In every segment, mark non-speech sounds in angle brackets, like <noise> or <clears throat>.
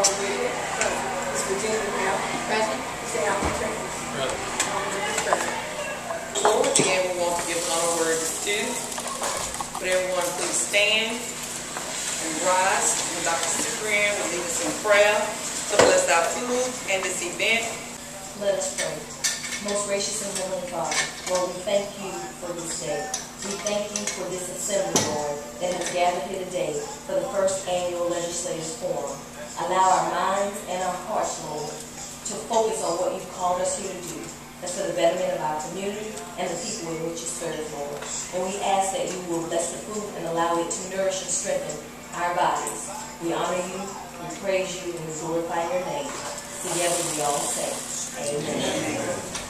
We want to give. Would everyone please stand and rise? Dr. Will lead us in prayer to bless our food and this event. Let us pray. Most gracious and heavenly Father, Lord, we thank you for this day. We thank you for this assembly, Lord, that has gathered here today for the first annual legislative forum. Allow our minds and our hearts, Lord, to focus on what you've called us here to do. That's for the betterment of our community and the people in which you serve, Lord. And we ask that you will bless the food and allow it to nourish and strengthen our bodies. We honor you, we praise you, and we glorify your name. Together we all say, Amen.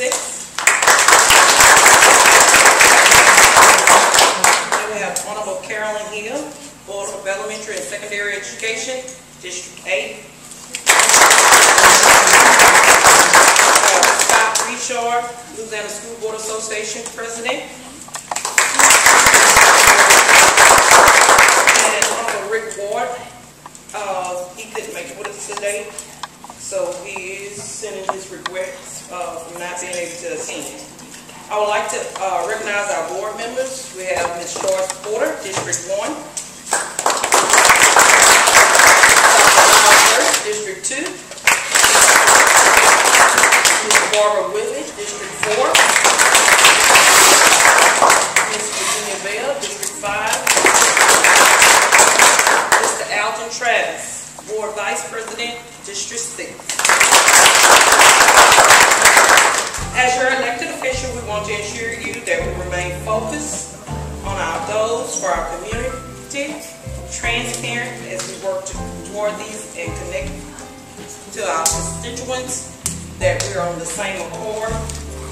6. Then we have Honorable Carolyn Hill, Board of Elementary and Secondary Education, District 8. Scott Richard, Louisiana School Board Association President. And Honorable Rick Ward, uh, he couldn't make it with us today, so he is sending his regrets, uh, for not being able to attend. I would like to, uh, recognize our board members. We have Ms. Joyce Porter, District One. Dr. Hurst, District Two. Ms. Barbara Whitley, District Four. Ms. Virginia Bell, District Five. Mr. Alton Travis, Board Vice President, District constituents, that we're on the same accord.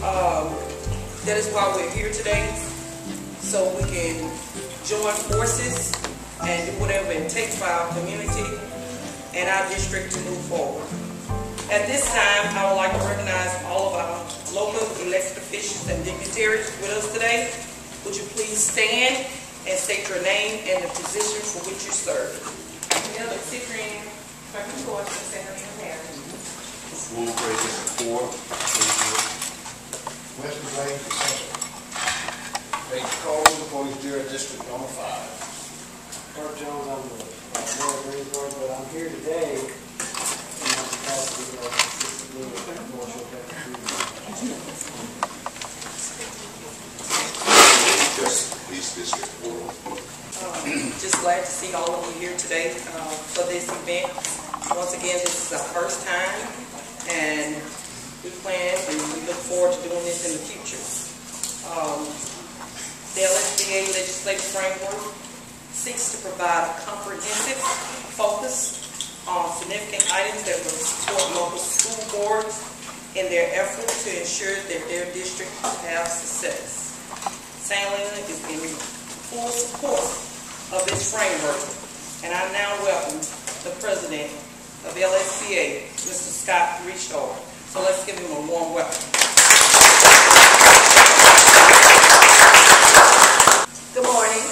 Um, That is why we're here today, so we can join forces and do whatever it takes for our community and our district to move forward. At this time, I would like to recognize all of our local elected officials and dignitaries with us today. Would you please stand and state your name and the position for which you serve? Elder Cyprian, Clerk Court, Secretary of Parish. Rule breaking four. West Plains Essential. Page Coleman, Police Bureau District Number Five. Herb Jones, I'm the uh, Mayor of Greensburg, but I'm here today in my capacity of Assistant Dean of Commercial Technical. Just East District Four. Um, Just glad to see all of you here today uh, for this event. Once again, this is the first time, and we plan and we look forward to doing this in the future. Um, The LSBA legislative framework seeks to provide a comprehensive focus on significant items that will support local school boards in their effort to ensure that their district have success. San Leonard is in full support of this framework, and I now welcome the president of LSBA, Mr. Scott Richard. So let's give him a warm welcome. Good morning.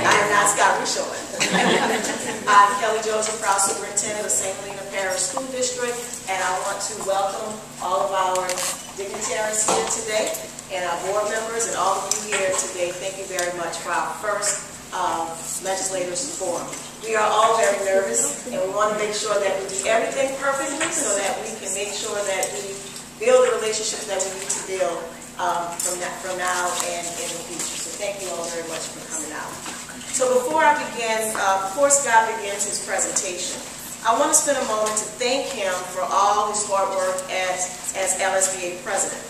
I am not Scott Richard. <laughs> I'm Kelly Joseph, proud superintendent of St. Helena Parish School District, and I want to welcome all of our dignitaries here today, and our board members, and all of you here today. Thank you very much for our first uh, legislators forum. We are all very nervous, and we want to make sure that we do everything perfectly so that we can make sure that we build the relationships that we need to build um, from now, from now and in the future. So thank you all very much for coming out. So before I begin, uh, before Scott begins his presentation, I want to spend a moment to thank him for all his hard work as, as LSBA president.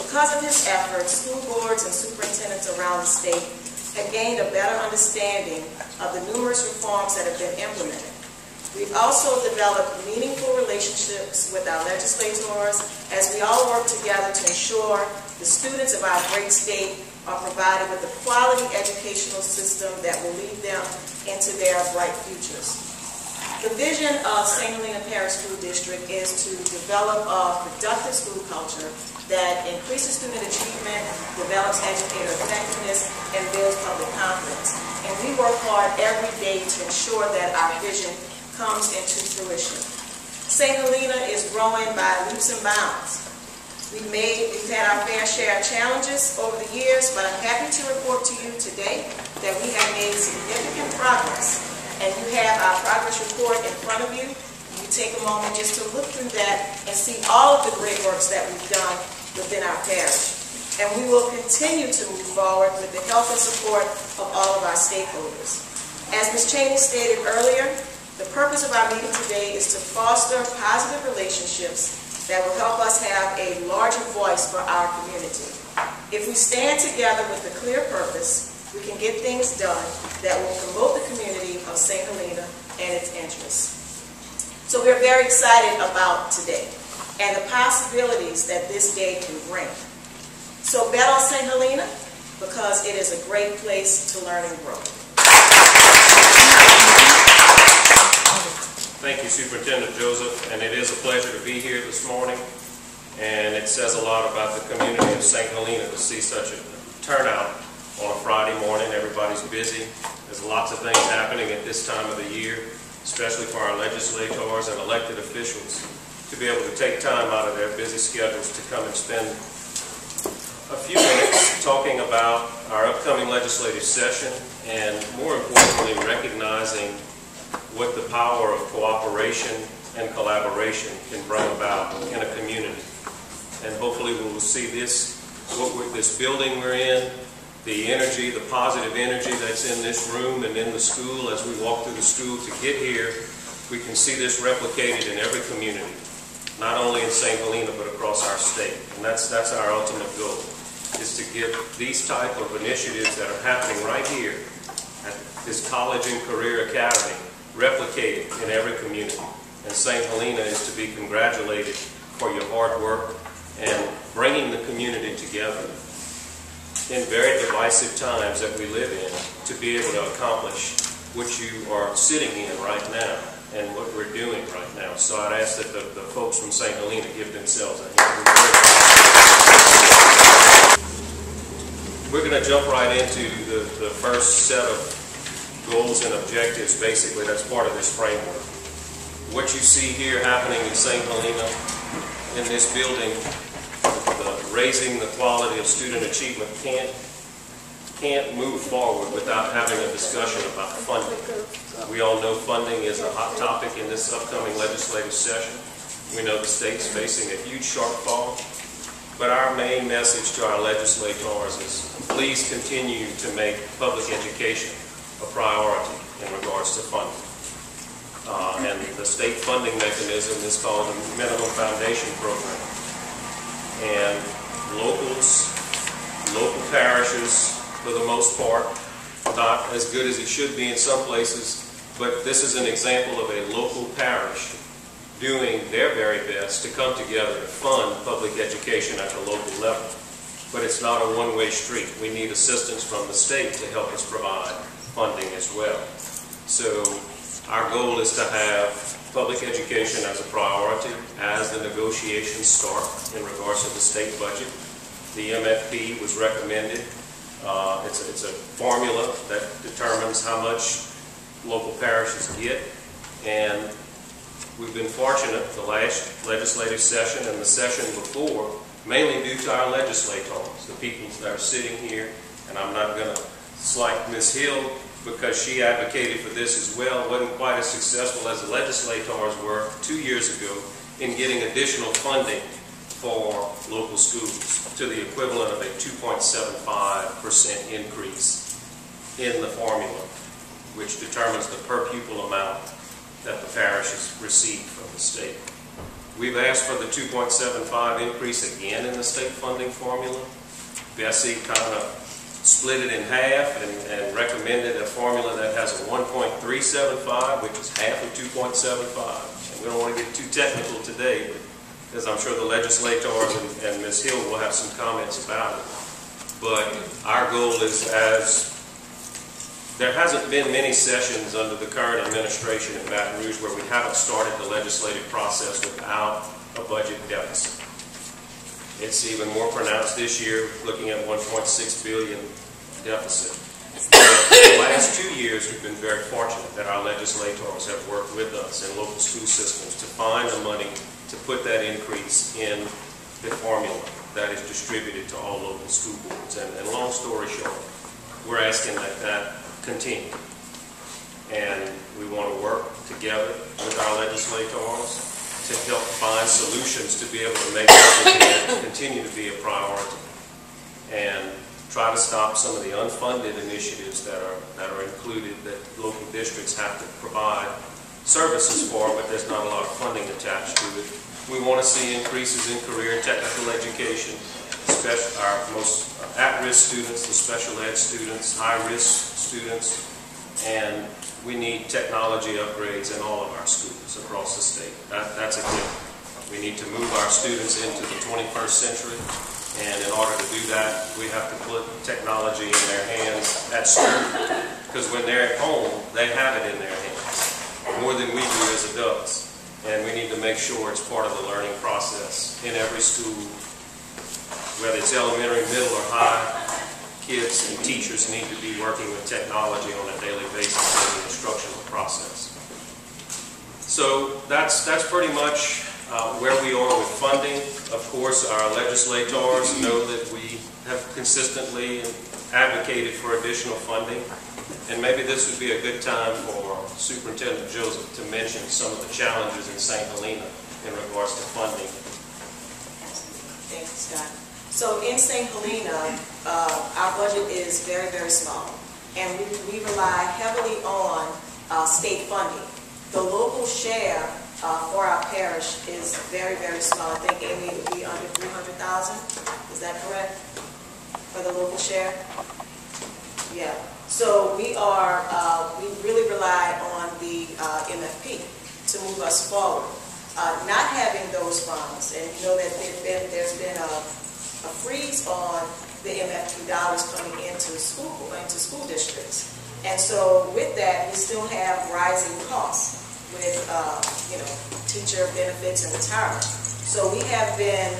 Because of his efforts, school boards and superintendents around the state have gained a better understanding of the numerous reforms that have been implemented. We've also developed meaningful relationships with our legislators as we all work together to ensure the students of our great state are provided with a quality educational system that will lead them into their bright futures. The vision of St. Helena Parish School District is to develop a productive school culture that increases student achievement, develops educator effectiveness, and builds public confidence. And we work hard every day to ensure that our vision comes into fruition. St. Helena is growing by leaps and bounds. We've made, we've had our fair share of challenges over the years, but I'm happy to report to you today that we have made significant progress. And you have our progress report in front of you. You take a moment just to look through that and see all of the great works that we've done within our parish. And we will continue to move forward with the help and support of all of our stakeholders. As Ms. Cheney stated earlier, the purpose of our meeting today is to foster positive relationships that will help us have a larger voice for our community. If we stand together with a clear purpose, we can get things done that will promote the community of St. Helena and its interests. So we're very excited about today and the possibilities that this day can bring. So bet on St. Helena because it is a great place to learn and grow. Thank you, Superintendent Joseph, and it is a pleasure to be here this morning. And it says a lot about the community of St. Helena to see such a turnout on a Friday morning. Everybody's busy. There's lots of things happening at this time of the year, especially for our legislators and elected officials to be able to take time out of their busy schedules to come and spend a few minutes talking about our upcoming legislative session and more importantly, recognizing what the power of cooperation and collaboration can bring about in a community. And hopefully we will see this, what this building we're in, the energy, the positive energy that's in this room and in the school as we walk through the school to get here, we can see this replicated in every community, not only in St. Helena, but across our state. And that's, that's our ultimate goal, is to get these type of initiatives that are happening right here at this college and career academy replicated in every community. And St. Helena is to be congratulated for your hard work and bringing the community together in very divisive times that we live in to be able to accomplish what you are sitting in right now and what we're doing right now. So I'd ask that the, the folks from St. Helena give themselves a hand. We're going to jump right into the, the first set of goals and objectives, basically, that's part of this framework. What you see here happening in St. Helena, in this building, the raising the quality of student achievement can't, can't move forward without having a discussion about funding. We all know funding is a hot topic in this upcoming legislative session. We know the state's facing a huge shortfall, but our main message to our legislators is please continue to make public education a priority in regards to funding. Uh, and the state funding mechanism is called the Minimum Foundation Program. And locals, local parishes, for the most part, not as good as it should be in some places, but this is an example of a local parish doing their very best to come together to fund public education at the local level. But it's not a one-way street. We need assistance from the state to help us provide funding as well. So our goal is to have public education as a priority as the negotiations start in regards to the state budget. The MFP was recommended. Uh, it's, a, it's a formula that determines how much local parishes get. And we've been fortunate the last legislative session and the session before, mainly due to our legislators, the people that are sitting here. And I'm not going to slight Ms. Hill because she advocated for this as well, wasn't quite as successful as the legislators were two years ago in getting additional funding for local schools to the equivalent of a 2.75% increase in the formula, which determines the per pupil amount that the parishes receive from the state. We've asked for the 2.75 increase again in the state funding formula. BESE kind of split it in half and, and recommended a formula that has a 1.375, which is half of 2.75. And we don't want to get too technical today, but because I'm sure the legislators and, and Ms. Hill will have some comments about it. But our goal is as, there hasn't been many sessions under the current administration in Baton Rouge where we haven't started the legislative process without a budget deficit. It's even more pronounced this year, looking at 1.6 billion deficit. The last two years, we've been very fortunate that our legislators have worked with us and local school systems to find the money to put that increase in the formula that is distributed to all local school boards. And, and long story short, we're asking that that continue. And we want to work together with our legislators to help find solutions to be able to make that continue to be a priority. And try to stop some of the unfunded initiatives that are, that are included that local districts have to provide services for, but there's not a lot of funding attached to it. We want to see increases in career and technical education, especially our most uh, at-risk students, the special ed students, high-risk students, and we need technology upgrades in all of our schools across the state. That, that's a given. We need to move our students into the 21st century, and in order to do that, we have to put technology in their hands at school. Because when they're at home, they have it in their hands, more than we do as adults. And we need to make sure it's part of the learning process in every school, whether it's elementary, middle, or high. Kids and teachers need to be working with technology on a daily basis in the instructional process. So that's, that's pretty much uh, where we are with funding. Of course, our legislators know that we have consistently advocated for additional funding. And maybe this would be a good time for Superintendent Joseph to mention some of the challenges in St. Helena in regards to funding. Thank you, Scott. So in St. Helena, uh, our budget is very, very small, and we, we rely heavily on uh, state funding. The local share uh, for our parish is very, very small. I think, it would be under 300,000. Is that correct? For the local share? Yeah. So we are, uh, we really rely on the uh, MFP to move us forward. Uh, Not having those funds, and you know that there's been, there's been a a freeze on the MFP dollars coming into school, into school districts. And so with that, we still have rising costs with, uh, you know, teacher benefits and retirement. So we have been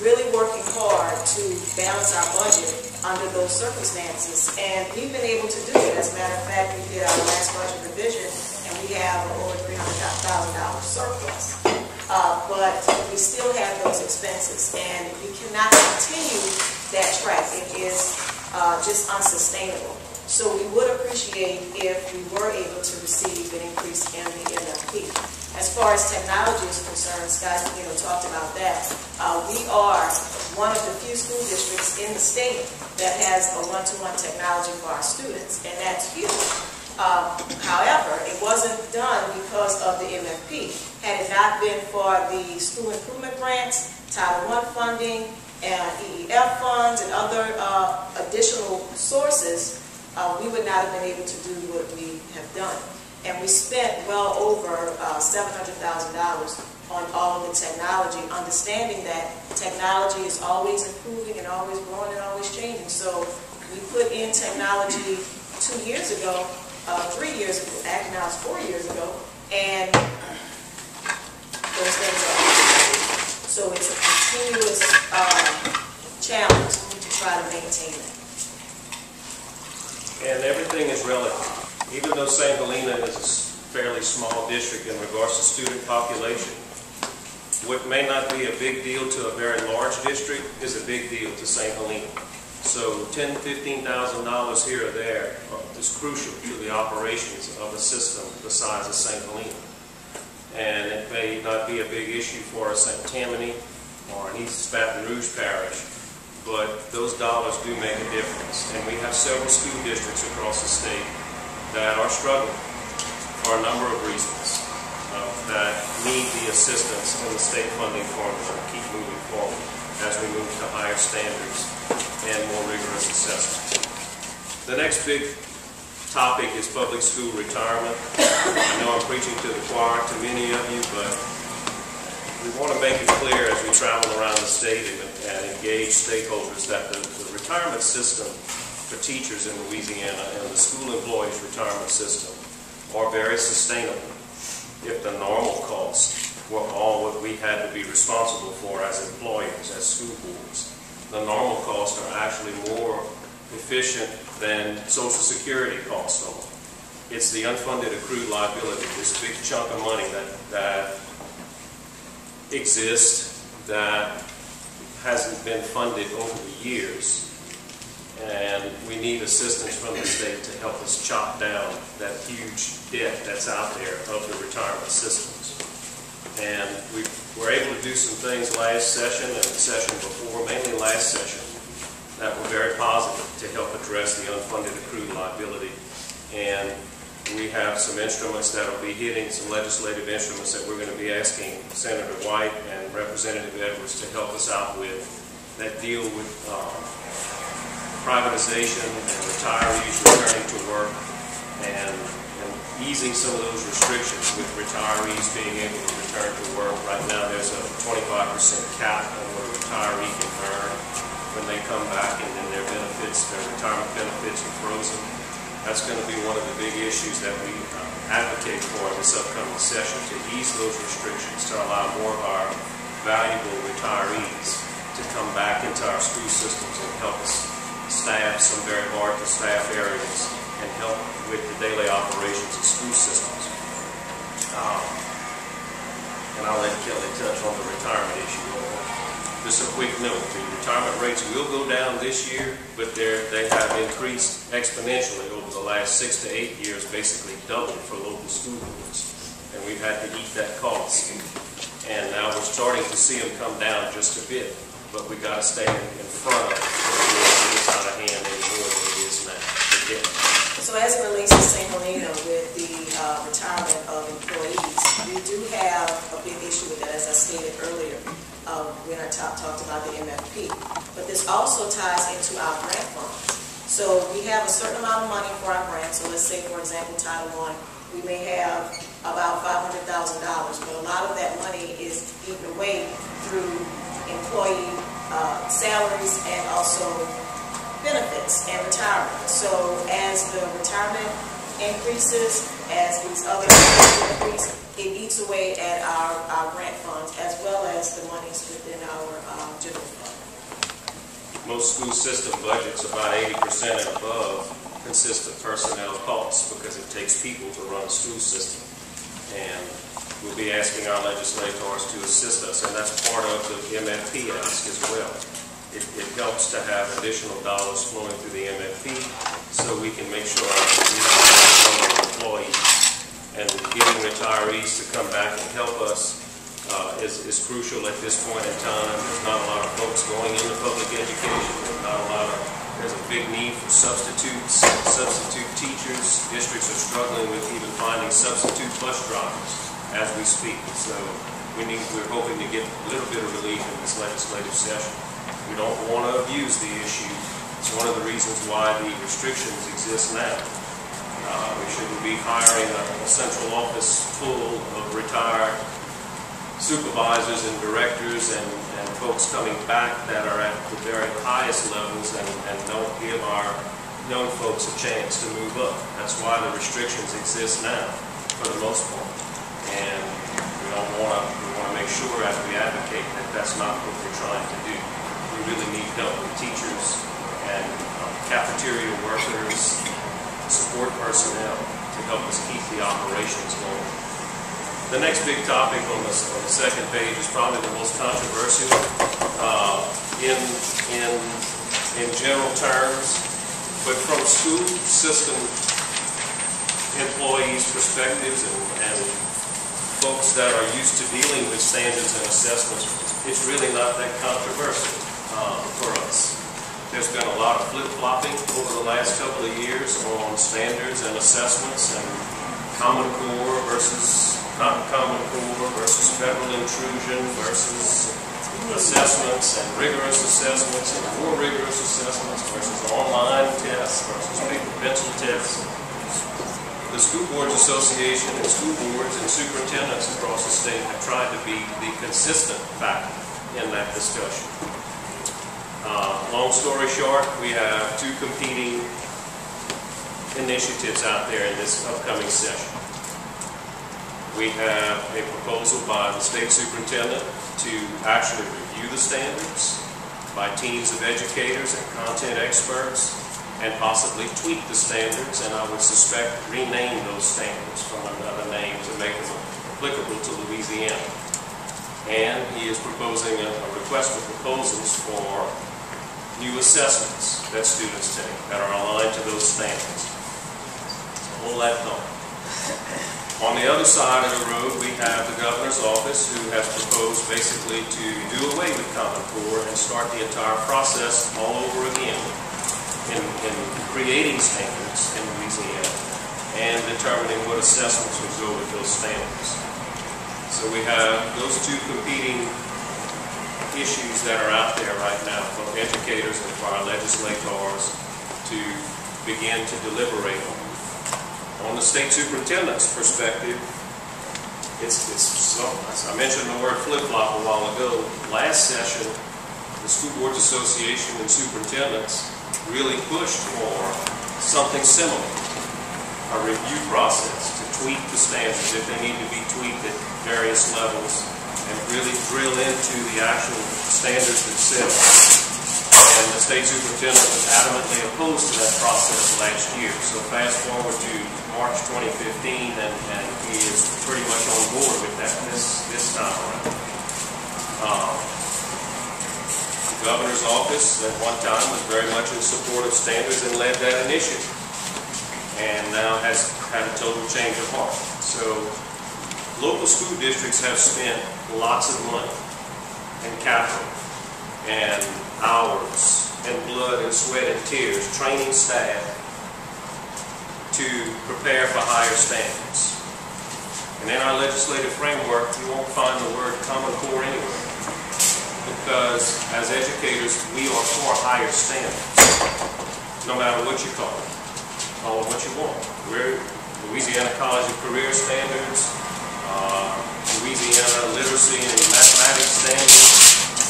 really working hard to balance our budget under those circumstances. And we've been able to do it. As a matter of fact, we did our last budget revision and we have over $300,000 surplus. Uh, but we still have those expenses, and we cannot continue that track. It is uh, just unsustainable. So we would appreciate if we were able to receive an increase in the MFP. As far as technology is concerned, Scott, you know, talked about that. Uh, we are one of the few school districts in the state that has a one-to-one technology for our students, and that's huge. Uh, however, it wasn't done because of the MFP. Had it not been for the school improvement grants, Title I funding, and EEF funds and other uh, additional sources, uh, we would not have been able to do what we have done. And we spent well over uh, $700,000 on all of the technology, understanding that technology is always improving and always growing and always changing. So we put in technology two years ago uh, three years ago, actually now it's four years ago, and those things are So it's a continuous uh, challenge to try to maintain it. And everything is relative. Even though St. Helena is a fairly small district in regards to student population, what may not be a big deal to a very large district is a big deal to St. Helena. So ten, fifteen thousand dollars here or there is crucial to the operations of a system the size of St. Helena. And it may not be a big issue for a St. Tammany or an East Baton Rouge parish, but those dollars do make a difference. And we have several school districts across the state that are struggling for a number of reasons uh, that need the assistance in the state funding formula to keep moving forward as we move to higher standards and more rigorous assessment. The next big topic is public school retirement. I know I'm preaching to the choir to many of you, but we want to make it clear as we travel around the state and and engage stakeholders that the the retirement system for teachers in Louisiana and the school employees retirement system are very sustainable if the normal costs were all what we had to be responsible for as employers, as school boards. The normal costs are actually more efficient than Social Security costs are. It's the unfunded accrued liability, this big chunk of money that, that exists, that hasn't been funded over the years. And we need assistance from the state to help us chop down that huge debt that's out there of the retirement systems. And we were able to do some things last session and the session before, mainly last session, that were very positive to help address the unfunded accrued liability. And we have some instruments that will be hitting, some legislative instruments that we're going to be asking Senator White and Representative Edwards to help us out with that deal with um, privatization and retirees returning to work and and easing some of those restrictions with retirees being able to return to work. Right now, there's a 25% cap on what a retiree can earn when they come back and then their benefits, their retirement benefits are frozen. That's going to be one of the big issues that we uh, advocate for in this upcoming session, to ease those restrictions, to allow more of our valuable retirees to come back into our school systems and help us staff some very hard-to-staff areas and help with the daily operations of school systems. Um, And I'll let Kelly touch on the retirement issue. Just a quick note, the retirement rates will go down this year, but they're, have increased exponentially over the last six to eight years, basically doubled for local school boards. And we've had to eat that cost. And now we're starting to see them come down just a bit, but we've gotta stay in front of it, so it out of hand any more than it is now. Again, So as it relates to St. Helena with the uh, retirement of employees, we do have a big issue with that, as I stated earlier, uh, when I talked, talked about the MFP. But this also ties into our grant fund. So we have a certain amount of money for our grants, so let's say, for example, Title I, we may have about five hundred thousand dollars, but a lot of that money is eaten away through employee uh, salaries and also benefits and retirement. So as the retirement increases, as these other increase, it eats away at our, our grant funds as well as the monies within our um, general fund. most school system budgets, about eighty percent and above, consist of personnel costs because it takes people to run a school system. And we'll be asking our legislators to assist us, and that's part of the MFP ask as well. It, it helps to have additional dollars flowing through the MFP so we can make sure our employees and getting retirees to come back and help us uh, is, is crucial at this point in time. There's not a lot of folks going into public education. There's not a lot of, there's a big need for substitutes, substitute teachers. Districts are struggling with even finding substitute bus drivers as we speak. So we need, we're hoping to get a little bit of relief in this legislative session. We don't want to abuse the issue. It's one of the reasons why the restrictions exist now. Uh, we shouldn't be hiring a a central office full of retired supervisors and directors and, and folks coming back that are at the very highest levels and, and don't give our young folks a chance to move up. That's why the restrictions exist now, for the most part. And we don't want to, we want to make sure as we advocate that that's not what we're trying to do. We really need help with teachers and um, cafeteria workers, support personnel to help us keep the operations going. The next big topic on the, on the second page is probably the most controversial uh, in, in, in general terms, but from school system employees' perspectives and, and folks that are used to dealing with standards and assessments, it's really not that controversial uh, for us. There's been a lot of flip-flopping over the last couple of years on standards and assessments and Common Core versus not Common Core versus federal intrusion versus assessments and rigorous assessments and more rigorous assessments versus online tests versus pencil tests. The School Boards Association and school boards and superintendents across the state have tried to be the consistent factor in that discussion. Uh, Long story short, we have two competing initiatives out there in this upcoming session. We have a proposal by the state superintendent to actually review the standards by teams of educators and content experts and possibly tweak the standards, and I would suspect rename those standards from another name to make them applicable to Louisiana. And he is proposing a a request for proposals for new assessments that students take that are aligned to those standards. So that thought. On the other side of the road, we have the governor's office who has proposed basically to do away with Common Core and start the entire process all over again in, in creating standards in Louisiana and determining what assessments would go with those standards. So we have those two competing issues that are out there right now for educators and for our legislators to begin to deliberate on. On the state superintendent's perspective, it's, it's, so, I mentioned the word flip-flop a while ago. Last session, the School Boards Association and superintendents really pushed for something similar, a review process to tweak the standards if they need to be tweaked at various levels and really drill into the actual standards themselves. And the state superintendent was adamantly opposed to that process last year. So fast forward to March 2015, and, and he is pretty much on board with that this, this time around. Um, the governor's office at one time was very much in support of standards and led that initiative, and now has had a total change of heart. So local school districts have spent lots of money and capital and hours and blood and sweat and tears training staff to prepare for higher standards. And in our legislative framework, you won't find the word Common Core anywhere. Because as educators, we are for higher standards, no matter what you call it. Call it what you want. We're Louisiana College of Career Standards, uh, Louisiana Literacy and Mathematics Standards.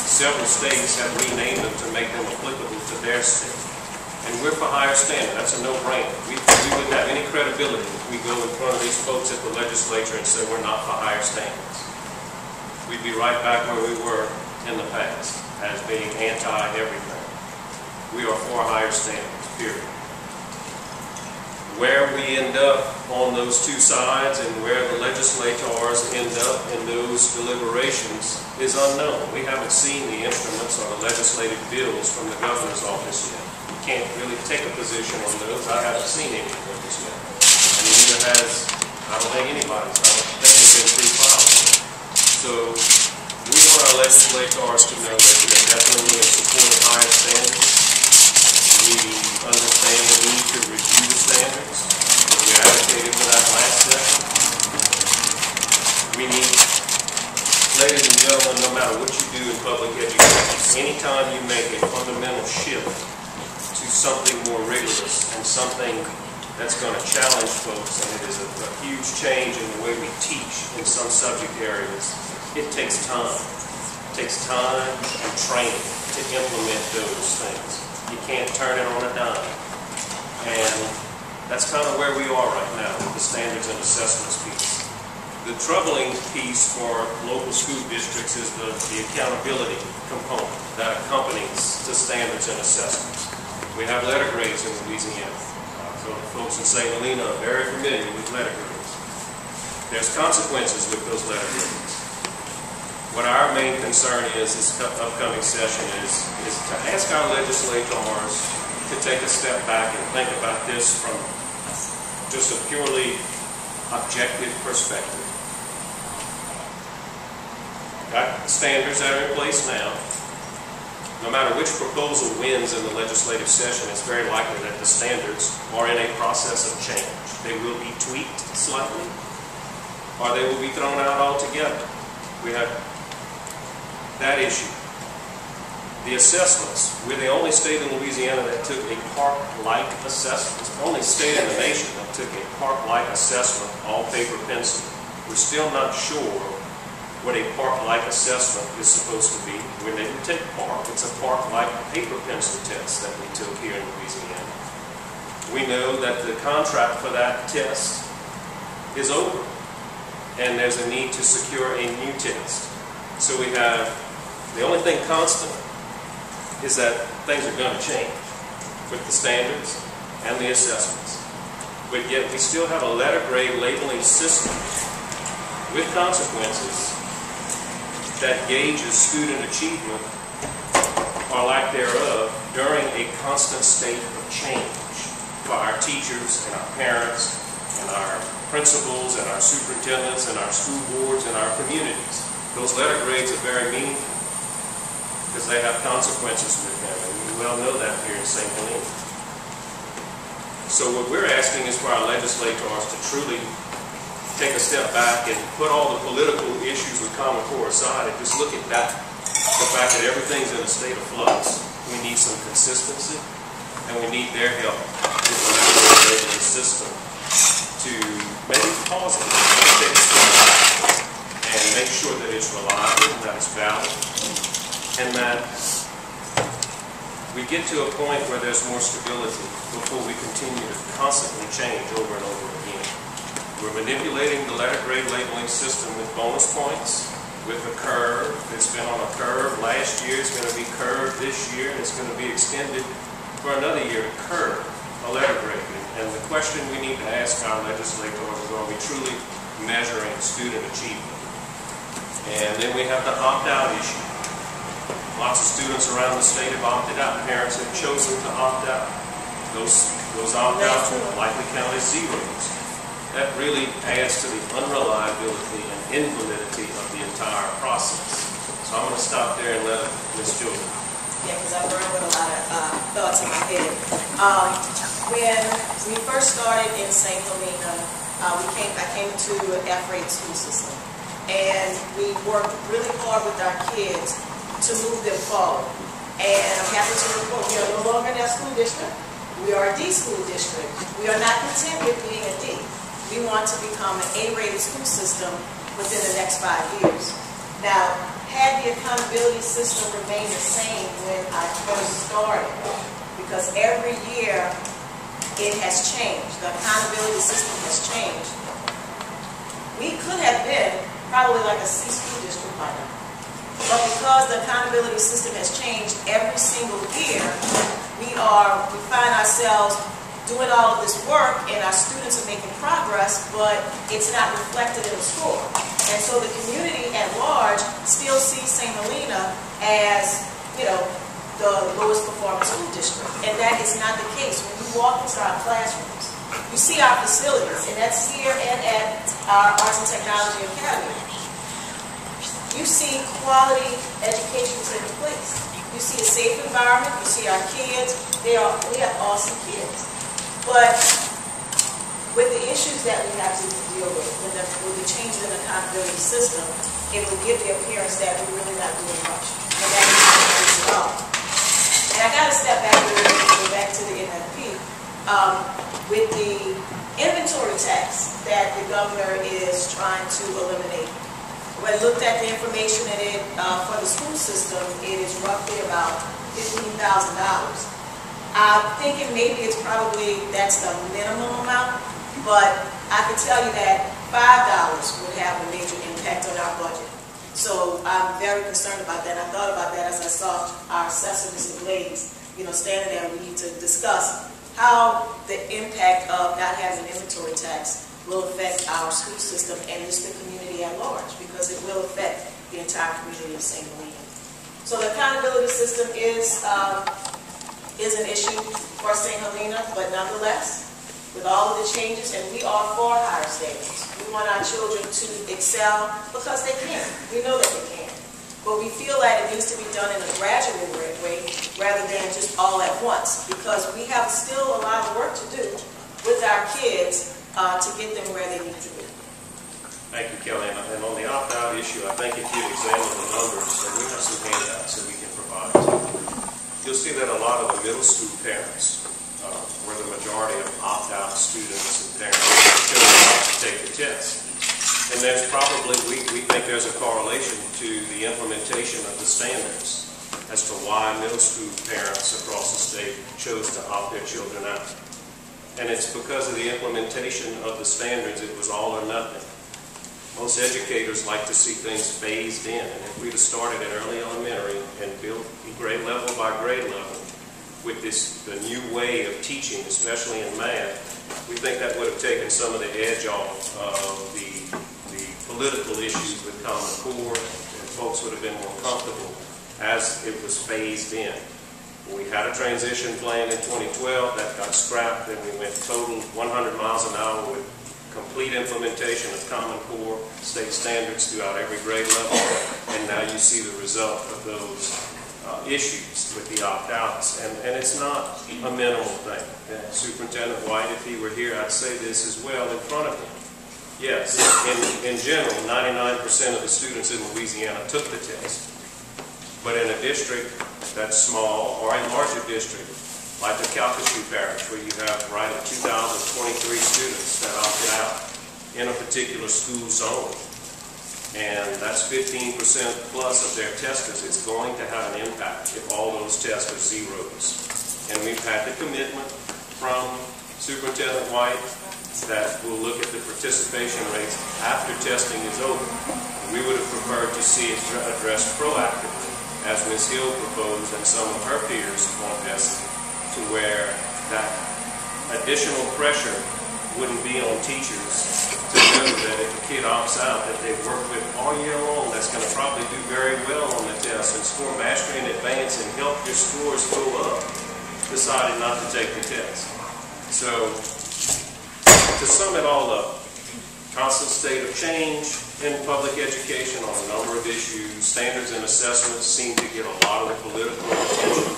Several states have renamed them to make them applicable to their state. And we're for higher standard. That's a no-brainer. We, we wouldn't have any credibility if we go in front of these folks at the legislature and say we're not for higher standards. We'd be right back where we were in the past, as being anti-everything. We are for higher standards, period. Where we end up on those two sides and where the legislators end up in those deliberations is unknown. We haven't seen the instruments or the legislative bills from the governor's office yet. We can't really take a position on those. I haven't seen any of those yet. And neither has, I don't think anybody's, I don't think they've been pre-filed. So we want our legislators to know that we are definitely in support of higher standards. We understand the need to review the standards. We advocated for that last session. We need, ladies and gentlemen, no matter what you do in public education, anytime you make a fundamental shift to something more rigorous and something that's going to challenge folks, and it is a, a huge change in the way we teach in some subject areas, it takes time. It takes time and training to implement those things. You can't turn it on a dime. And that's kind of where we are right now with the standards and assessments piece. The troubling piece for local school districts is the, the accountability component that accompanies the standards and assessments. We have letter grades in Louisiana. Uh, So the folks in St. Helena are very familiar with letter grades. There's consequences with those letter grades. Main concern is, this upcoming session is, is to ask our legislators to take a step back and think about this from just a purely objective perspective. Got standards that are in place now. No matter which proposal wins in the legislative session, it's very likely that the standards are in a process of change. They will be tweaked slightly, or they will be thrown out altogether. We have that issue. The assessments, we're the only state in Louisiana that took a PARCC-like assessment. It's the only state in the nation that took a PARCC-like assessment, all paper pencil. We're still not sure what a PARCC-like assessment is supposed to be. We didn't take PARCC, it's a PARCC-like paper pencil test that we took here in Louisiana. We know that the contract for that test is over, and there's a need to secure a new test. So we have, the only thing constant is that things are going to change with the standards and the assessments. But yet we still have a letter grade labeling system with consequences that gauges student achievement or lack thereof during a constant state of change for our teachers and our parents and our principals and our superintendents and our school boards and our communities. Those letter grades are very meaningful because they have consequences with them, and we well know that here in St. Helena. So what we're asking is for our legislators to truly take a step back and put all the political issues with Common Core aside and just look at that, the fact that everything's in a state of flux. We need some consistency, and we need their help with the system to maybe pause it, and make sure that it's reliable, and that it's valid, and that we get to a point where there's more stability before we continue to constantly change over and over again. We're manipulating the letter grade labeling system with bonus points, with a curve. It's been on a curve last year, it's going to be curved this year, and it's going to be extended for another year curve a letter grade. And the question we need to ask our legislators is, are we truly measuring student achievement? And then we have the opt-out issue. Lots of students around the state have opted out. Parents have chosen to opt out. Those, those opt-outs will likely count as zeros. That really adds to the unreliability and invalidity of the entire process. So I'm going to stop there and let Ms. Jordan. Yeah, because I've run with a lot of uh, thoughts in my head. Um, when we first started in St. Helena, uh, we came, I came to an F-rate school system. And we worked really hard with our kids to move them forward. And I'm happy to report we are no longer in that school district. We are a D school district. We are not content with being a D. We want to become an A-rated school system within the next five years. Now, had the accountability system remained the same when I first started, because every year it has changed. The accountability system has changed. We could have been probably like a C school district by now. But because the accountability system has changed every single year, we are, we find ourselves doing all of this work and our students are making progress, but it's not reflected in the score. And so the community at large still sees St. Helena as, you know, the lowest performing school district. And that is not the case. When you walk into our classrooms, you see our facilities, and that's here and at our Arts and Technology Academy. You see quality education taking place. You see a safe environment, you see our kids, they are, we have awesome kids. But with the issues that we have to deal with, with the, with the changes in the accountability system, it will give the appearance that we're really not doing much. And that is not all. And I gotta step back a little bit, go back to the MFP. Um, with the inventory tax that the governor is trying to eliminate, when looked at the information in it, uh, for the school system, it is roughly about fifteen thousand dollars. I'm thinking maybe it's probably, that's the minimum amount, but I can tell you that five dollars would have a major impact on our budget. So I'm very concerned about that. I thought about that as I saw our assessor, Mr. Blades, you know, standing there, we need to discuss how the impact of not having an inventory tax will affect our school system and just the community at large, because it will affect the entire community of St. Helena. So the accountability system is, um, is an issue for St. Helena, but nonetheless, with all of the changes, and we are for higher standards. We want our children to excel because they can. We know that they can. But we feel that it needs to be done in a gradual way rather than just all at once because we have still a lot of work to do with our kids uh, to get them where they need to be. Thank you, Kelly. And on the opt-out issue, I think if you examine the numbers, and we have some handouts that we can provide you, you'll see that a lot of the middle school parents uh, were the majority of opt-out students and parents to take the test. And there's probably, we, we think there's a correlation to the implementation of the standards as to why middle school parents across the state chose to opt their children out. And it's because of the implementation of the standards, it was all or nothing. Most educators like to see things phased in, and if we'd have started in early elementary and built grade level by grade level with this, the new way of teaching, especially in math, we think that would have taken some of the edge off of the, the political issues with Common Core, and folks would have been more comfortable as it was phased in. We had a transition plan in 2012, that got scrapped, then we went total 100 miles an hour with complete implementation of Common Core state standards throughout every grade level, and now you see the result of those uh, issues with the opt-outs, and, and it's not a minimal thing. And Superintendent White, if he were here, I'd say this as well in front of him. Yes, in, in general, 99% of the students in Louisiana took the test, but in a district that's small or a larger district, like the Calcasieu Parish, where you have right at 2,023 students that opted out in a particular school zone, and that's 15% plus of their testers, it's going to have an impact if all those tests are zeros. And we've had the commitment from Superintendent White that we'll look at the participation rates after testing is over. We would have preferred to see it addressed proactively, as Ms. Hill proposed and some of her peers on this, to where that additional pressure wouldn't be on teachers to know that if a kid opts out, that they've worked with all year long, that's going to probably do very well on the test and score mastery in advance and help your scores go up, decided not to take the test. So, to sum it all up, constant state of change in public education on a number of issues. Standards and assessments seem to get a lot of the political attention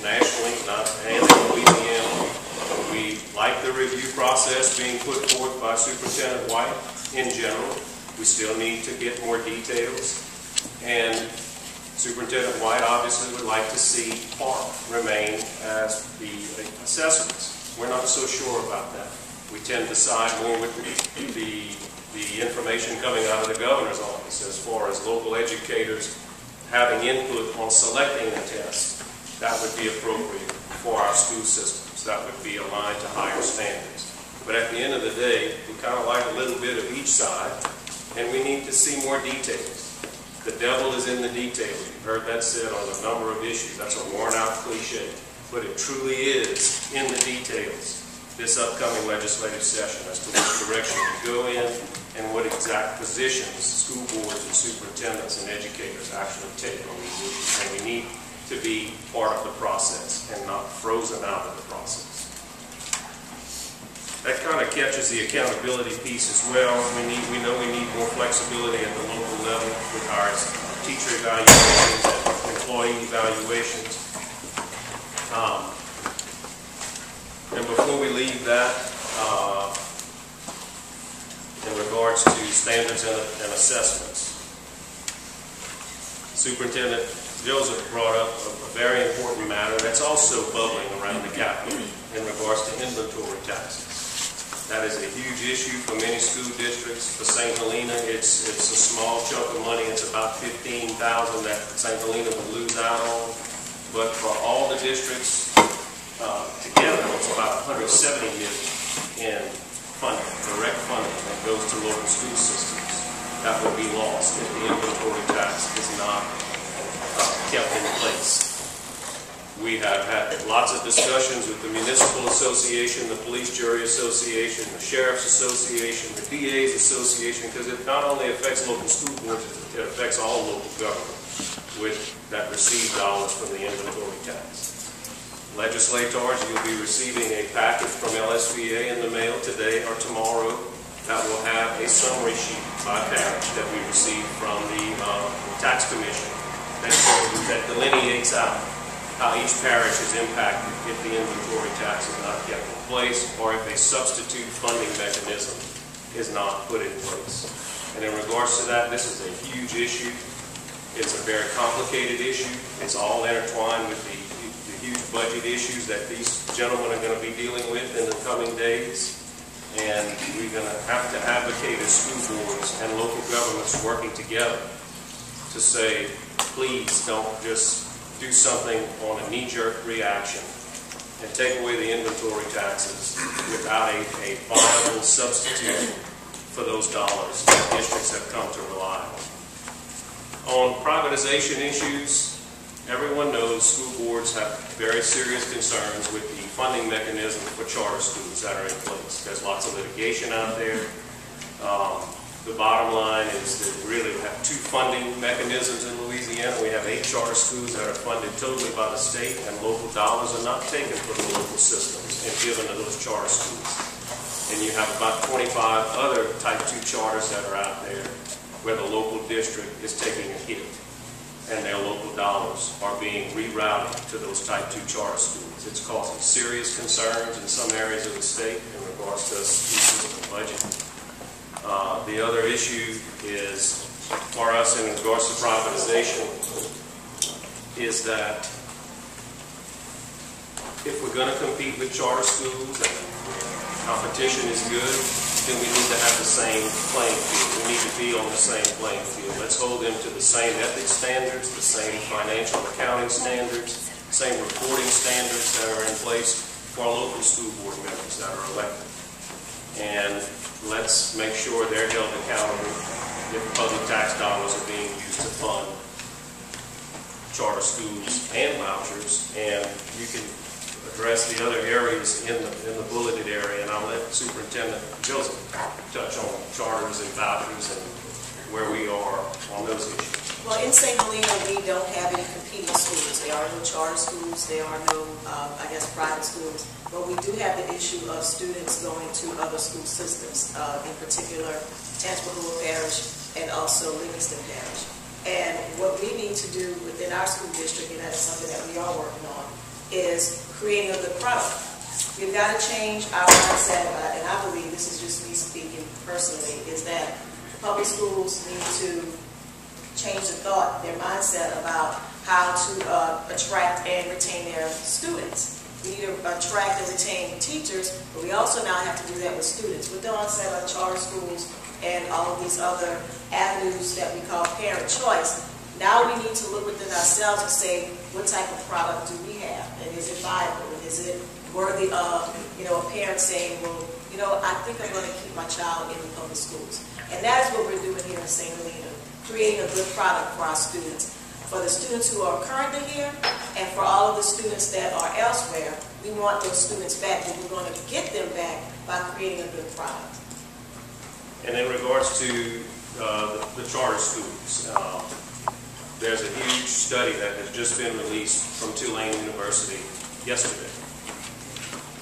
nationally, not and in Louisiana. We like the review process being put forth by Superintendent White in general. We still need to get more details. And Superintendent White obviously would like to see PARCC remain as the assessments. We're not so sure about that. We tend to side more with the, the, the information coming out of the governor's office as far as local educators having input on selecting a test. That would be appropriate for our school systems. That would be aligned to higher standards. But at the end of the day, we kind of like a little bit of each side, and we need to see more details. The devil is in the details. You've heard that said on a number of issues. That's a worn-out cliche, but it truly is in the details this upcoming legislative session as to which direction to go in and what exact positions school boards and superintendents and educators actually take on these issues. And we need to be part of the process and not frozen out of the process. That kind of catches the accountability piece as well. We need, we know we need more flexibility at the local level with our teacher evaluations and employee evaluations. Um, and before we leave that, uh, in regards to standards and, and assessments, Superintendent Joseph brought up a, a very important matter that's also bubbling around the Capitol in regards to inventory taxes. That is a huge issue for many school districts. For St. Helena, it's, it's a small chunk of money. It's about 15000 that St. Helena would lose out on. But for all the districts uh, together, it's about 170 million in funding, direct funding that goes to local school systems. That would be lost if the inventory tax is not uh, kept in place. We have had lots of discussions with the Municipal Association, the Police Jury Association, the Sheriff's Association, the DA's Association, because it not only affects local school boards, it affects all local government with, that receive dollars from the inventory tax. Legislators, you'll be receiving a package from LSBA in the mail today or tomorrow that will have a summary sheet by parish that we received from the uh, tax commission that, that delineates out how each parish is impacted if the inventory tax is not kept in place or if a substitute funding mechanism is not put in place. And in regards to that, this is a huge issue. It's a very complicated issue. It's all intertwined with the huge budget issues that these gentlemen are going to be dealing with in the coming days. And we're going to have to advocate as school boards and local governments working together to say, please don't just do something on a knee-jerk reaction and take away the inventory taxes without a, a viable substitute for those dollars that districts have come to rely on. On privatization issues, everyone knows school boards have very serious concerns with the funding mechanism for charter schools that are in place. There's lots of litigation out there. Um, The bottom line is that we really have two funding mechanisms in Louisiana. We have eight charter schools that are funded totally by the state, and local dollars are not taken from the local systems and given to those charter schools. And you have about 25 other type 2 charters that are out there where the local district is taking a hit, and their local dollars are being rerouted to those type 2 charter schools. It's causing serious concerns in some areas of the state in regards to pieces of the budget. Uh, The other issue is, for us in regards to privatization, is that if we're going to compete with charter schools, competition is good, then we need to have the same playing field. We need to be on the same playing field. Let's hold them to the same ethics standards, the same financial accounting standards, same reporting standards that are in place for our local school board members that are elected. And let's make sure they're held accountable if public tax dollars are being used to fund charter schools and vouchers. And you can address the other areas in the, in the bulleted area, and I'll let Superintendent Joseph touch on charters and vouchers and where we are on those issues. Well, in St. Helena, we don't have any competing schools. There are no charter schools, there are no, uh, I guess, private schools. But we do have the issue of students going to other school systems, uh, in particular Tangipahoa Parish and also Livingston Parish. And what we need to do within our school district, and that's something that we are working on, is creating a good product. We've got to change our mindset, uh, and I believe, this is just me speaking personally, is that public schools need to change the thought, their mindset about how to uh, attract and retain their students. We need to attract and retain teachers, but we also now have to do that with students. With the onset of charter schools and all of these other avenues that we call parent choice, now we need to look within ourselves and say, what type of product do we have? And is it viable? And is it worthy of, you know, a parent saying, well, you know, I think I'm going to keep my child in the public schools. And that is what we're doing here in St. Helena, creating a good product for our students. For the students who are currently here and for all of the students that are elsewhere, we want those students back, but we're going to get them back by creating a good product. And in regards to uh, the the charter schools, uh, there's a huge study that has just been released from Tulane University yesterday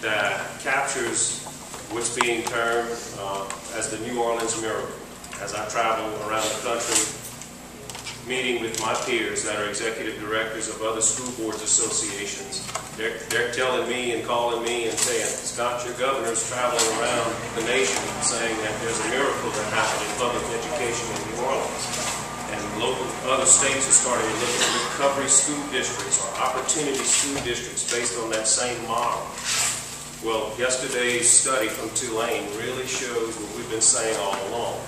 that captures what's being termed uh, as the New Orleans miracle. As I travel around the country, meeting with my peers that are executive directors of other school boards associations, they're, they're telling me and calling me and saying, Scott, your governor's traveling around the nation saying that there's a miracle that happened in public education in New Orleans. Local, other states are starting to look at recovery school districts or opportunity school districts based on that same model. Well, yesterday's study from Tulane really shows what we've been saying all along.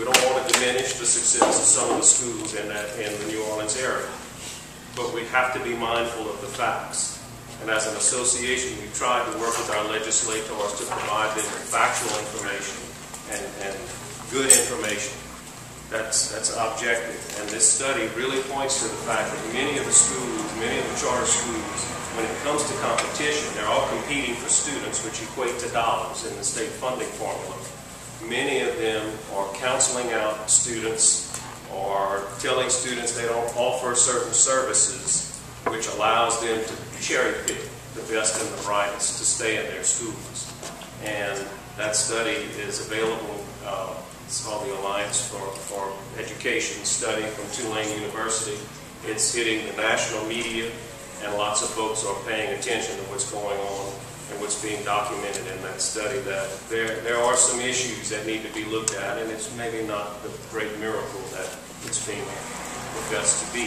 We don't want to diminish the success of some of the schools in that, in the New Orleans area. But we have to be mindful of the facts. And as an association, we've tried to work with our legislators to provide them factual information and, and good information. That's, that's objective. And this study really points to the fact that many of the schools, many of the charter schools, when it comes to competition, they're all competing for students, which equate to dollars in the state funding formula. Many of them are counseling out students or telling students they don't offer certain services, which allows them to cherry pick the best and the brightest to stay in their schools. And that study is available. Uh, it's called the Alliance for, for Education study from Tulane University. It's hitting the national media, and lots of folks are paying attention to what's going on and what's being documented in that study, that there, there are some issues that need to be looked at, and it's maybe not the great miracle that it's being professed to be.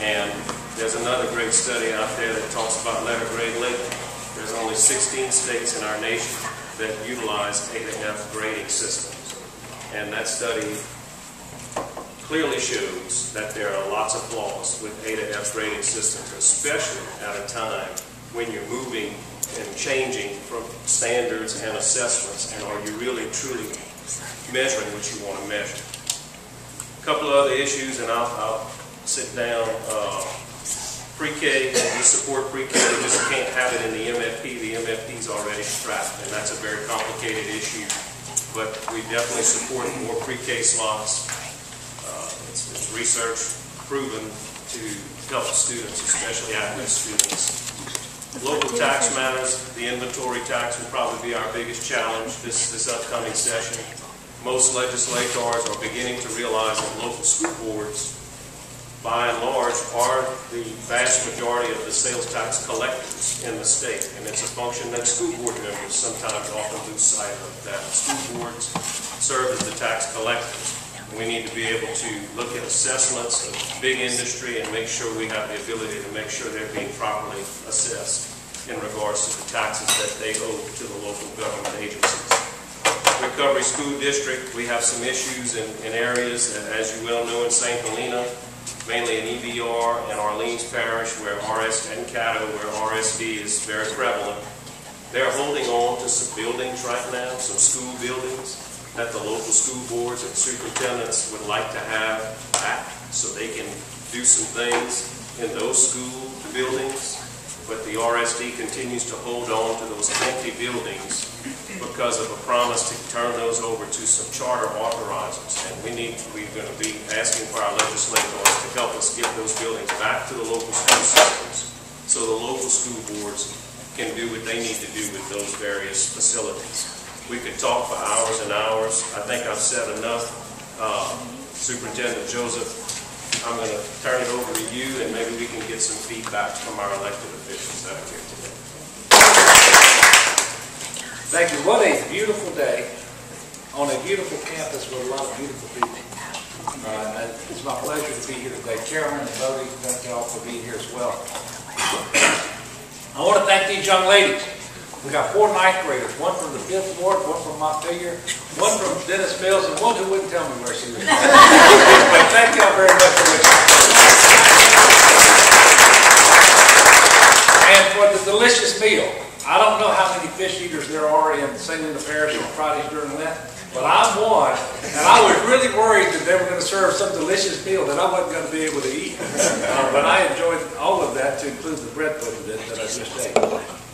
And there's another great study out there that talks about letter grade labeling. There's only 16 states in our nation that utilize A to F grading systems. And that study clearly shows that there are lots of flaws with A to F grading systems, especially at a time when you're moving and changing from standards and assessments, and are you really truly measuring what you want to measure? A Couple of other issues, and I'll, I'll sit down. Uh, Pre-K, we support pre-K, we just can't have it in the MFP. The MFP is already strapped, and that's a very complicated issue. But we definitely support more pre-K slots. Uh, It's, it's research proven to help students, especially at-risk students. Local tax matters, the inventory tax will probably be our biggest challenge this, this upcoming session. Most legislators are beginning to realize that local school boards, by and large, are the vast majority of the sales tax collectors in the state. And it's a function that school board members sometimes often lose sight of, that school boards serve as the tax collectors. We need to be able to look at assessments of big industry and make sure we have the ability to make sure they're being properly assessed in regards to the taxes that they owe to the local government agencies. Recovery School District, we have some issues in, in areas, as you well know, in St. Helena, mainly in EBR and Orleans Parish, where RS, and Caddo, where RSD is very prevalent. They're holding on to some buildings right now, some school buildings, that the local school boards and superintendents would like to have back, so they can do some things in those school buildings. But the RSD continues to hold on to those empty buildings because of a promise to turn those over to some charter authorizers. And we need, we're going to be asking for our legislators to help us get those buildings back to the local school systems so the local school boards can do what they need to do with those various facilities. We could talk for hours and hours. I think I've said enough. Uh, Superintendent Joseph, I'm going to turn it over to you, and maybe we can get some feedback from our elected officials out here. Thank you. What a beautiful day on a beautiful campus with a lot of beautiful people. Uh, It's my pleasure to be here today. Carolyn and Bodie, thank y'all for being here as well. I want to thank these young ladies. We got four ninth graders, one from the fifth ward, one from Montpelier, one from Dennis Mills, and one who wouldn't tell me where she was. But thank y'all very much for listening. And for the delicious meal. I don't know how many fish eaters there are in St. Helena Parish on Fridays during Lent, but I'm one, and I was really worried that they were going to serve some delicious meal that I wasn't going to be able to eat. <laughs> Uh, But I enjoyed all of that, to include the bread pudding that that I just ate.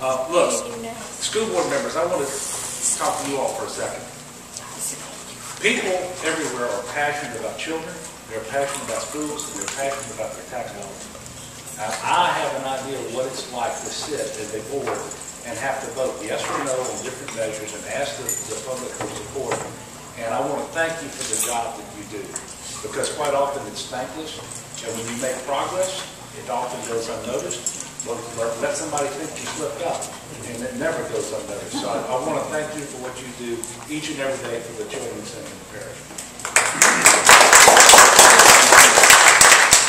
Uh, Look, school board members, I want to talk to you all for a second. People everywhere are passionate about children, they're passionate about schools, they're passionate about their tax dollars. I have an idea of what it's like to sit as a board and have to vote yes or no on different measures and ask the, the public for support. And I want to thank you for the job that you do, because quite often it's thankless, and when you make progress, it often goes unnoticed. But, but let somebody think you slipped up, and it never goes unnoticed. So I, I want to thank you for what you do each and every day for the children in St. Louis Parish.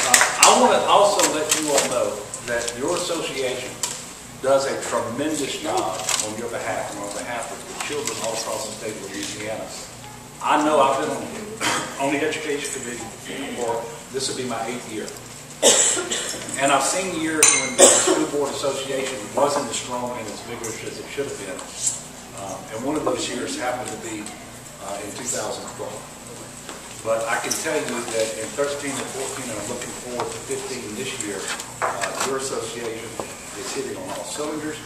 Uh, I want to also let you all know that your association does a tremendous job on your behalf and on behalf of the children all across the state of Louisiana. I know I've been on, on the education committee for, this will be my eighth year. And I've seen years when the school board association wasn't as strong and as vigorous as it should have been. Um, And one of those years happened to be uh, in 2012. But I can tell you that in 13 and 14, and I'm looking forward to 15 this year, uh, your association is hitting on all cylinders.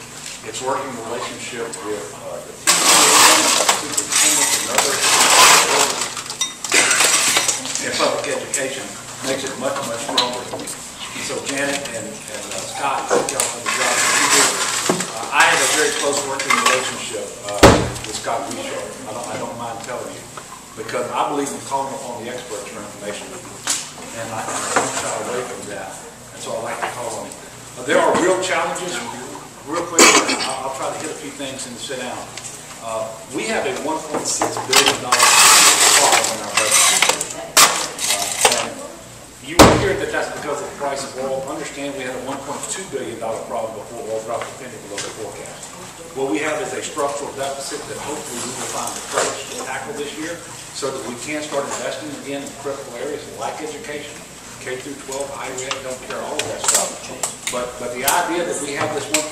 It's working relationship with uh, the teachers, superintendents, and others in public education makes it much, much stronger. So Janet and and uh, Scott, thank y'all for the job that you do. Uh, I have a very close working relationship uh, with Scott Bouchard. I don't, I don't mind telling you, because I believe in calling upon the experts for information. And I and I don't shy away from that, and so I like to call on him. Uh, There are real challenges real quick, I'll, I'll try to hit a few things and sit down. Uh, we have a one point six billion dollar problem in our budget. Uh, You will hear that that's because of the price of oil. Understand, we had a one point two billion dollar problem before oil dropped a penny below the forecast. What we have is a structural deficit that hopefully we will find the courage to tackle this year so that we can start investing again in critical areas like education, K through 12, higher ed, don't care, all of that stuff. But, but the idea that we have this $1.6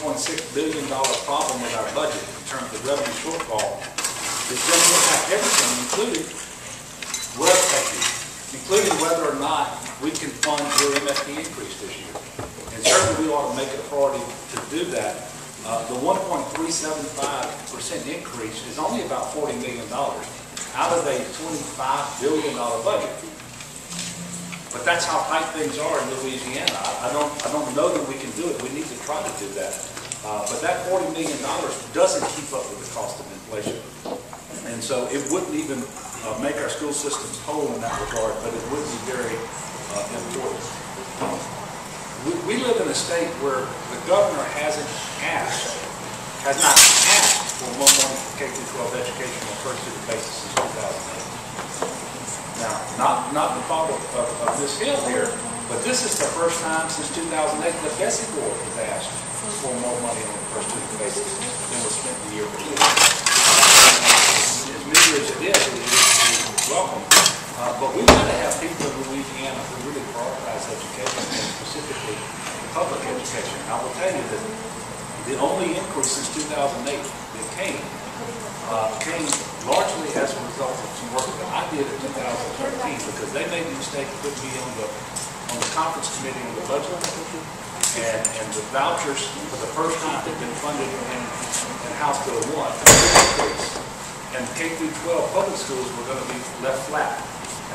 billion problem with our budget in terms of revenue shortfall is going to impact everything, including web technology, including whether or not we can fund your MFP increase this year. And certainly we ought to make it a priority to do that. Uh, The 1.375% increase is only about $40 million out of a $25 billion budget. But that's how tight things are in Louisiana. I I don't, I don't know that we can do it. We need to try to do that. Uh, But that $40 million doesn't keep up with the cost of inflation. And so it wouldn't even uh, make our school systems whole in that regard, but it would be very uh, important. We, we live in a state where the governor hasn't asked, has not asked for more money for K through 12 education on a per student basis since 2008. Now, not, not the fault of, of, of Ms. Hill here, but this is the first time since 2008 that BESE Board has asked for more money on a per student basis than was spent the year before. As meager as it is, it is, welcome. Uh, but we gotta have people in Louisiana who really prioritize education, and specifically public education. I will tell you that the only increase since 2008 that came, uh, came largely as a result of some work that I did in 2013, because they made the mistake of putting me on the, on the conference committee on the budget. And, and the vouchers, for the first time, have been funded in, in House Bill 1. And K through 12 public schools were going to be left flat.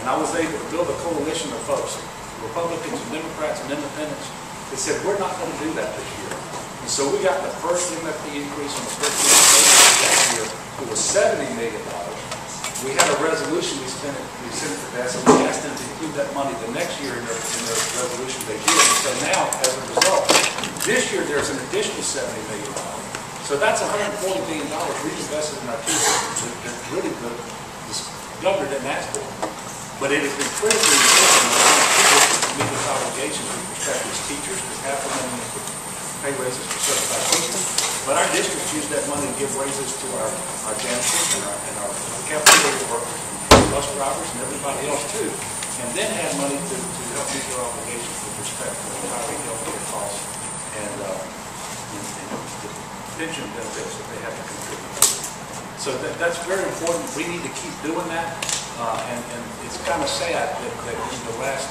And I was able to build a coalition of folks, Republicans and Democrats and independents, that said, we're not going to do that this year. And so we got the first MFP increase on the first year last year, it was $70 million. We had a resolution, we sent it, we sent it to that, so we asked them to include that money the next year in their, in their resolution they did. So now, as a result, this year, there's an additional $70 million. So that's $140 million reinvested in our teachers that that really the, this governor didn't ask for. But it has been critically important teachers meet its obligations with respect to teachers, because half of them pay raises for certified teachers. But our districts use that money to give raises to our, our janitors and our, and our cafeteria workers, bus drivers, and everybody else too. And then have money to, to help meet their obligations with respect to retiree health care costs and, uh, and and the pension benefits that they have to contribute. So that, that's very important. We need to keep doing that. Uh, and, and it's kind of sad that, that in the last,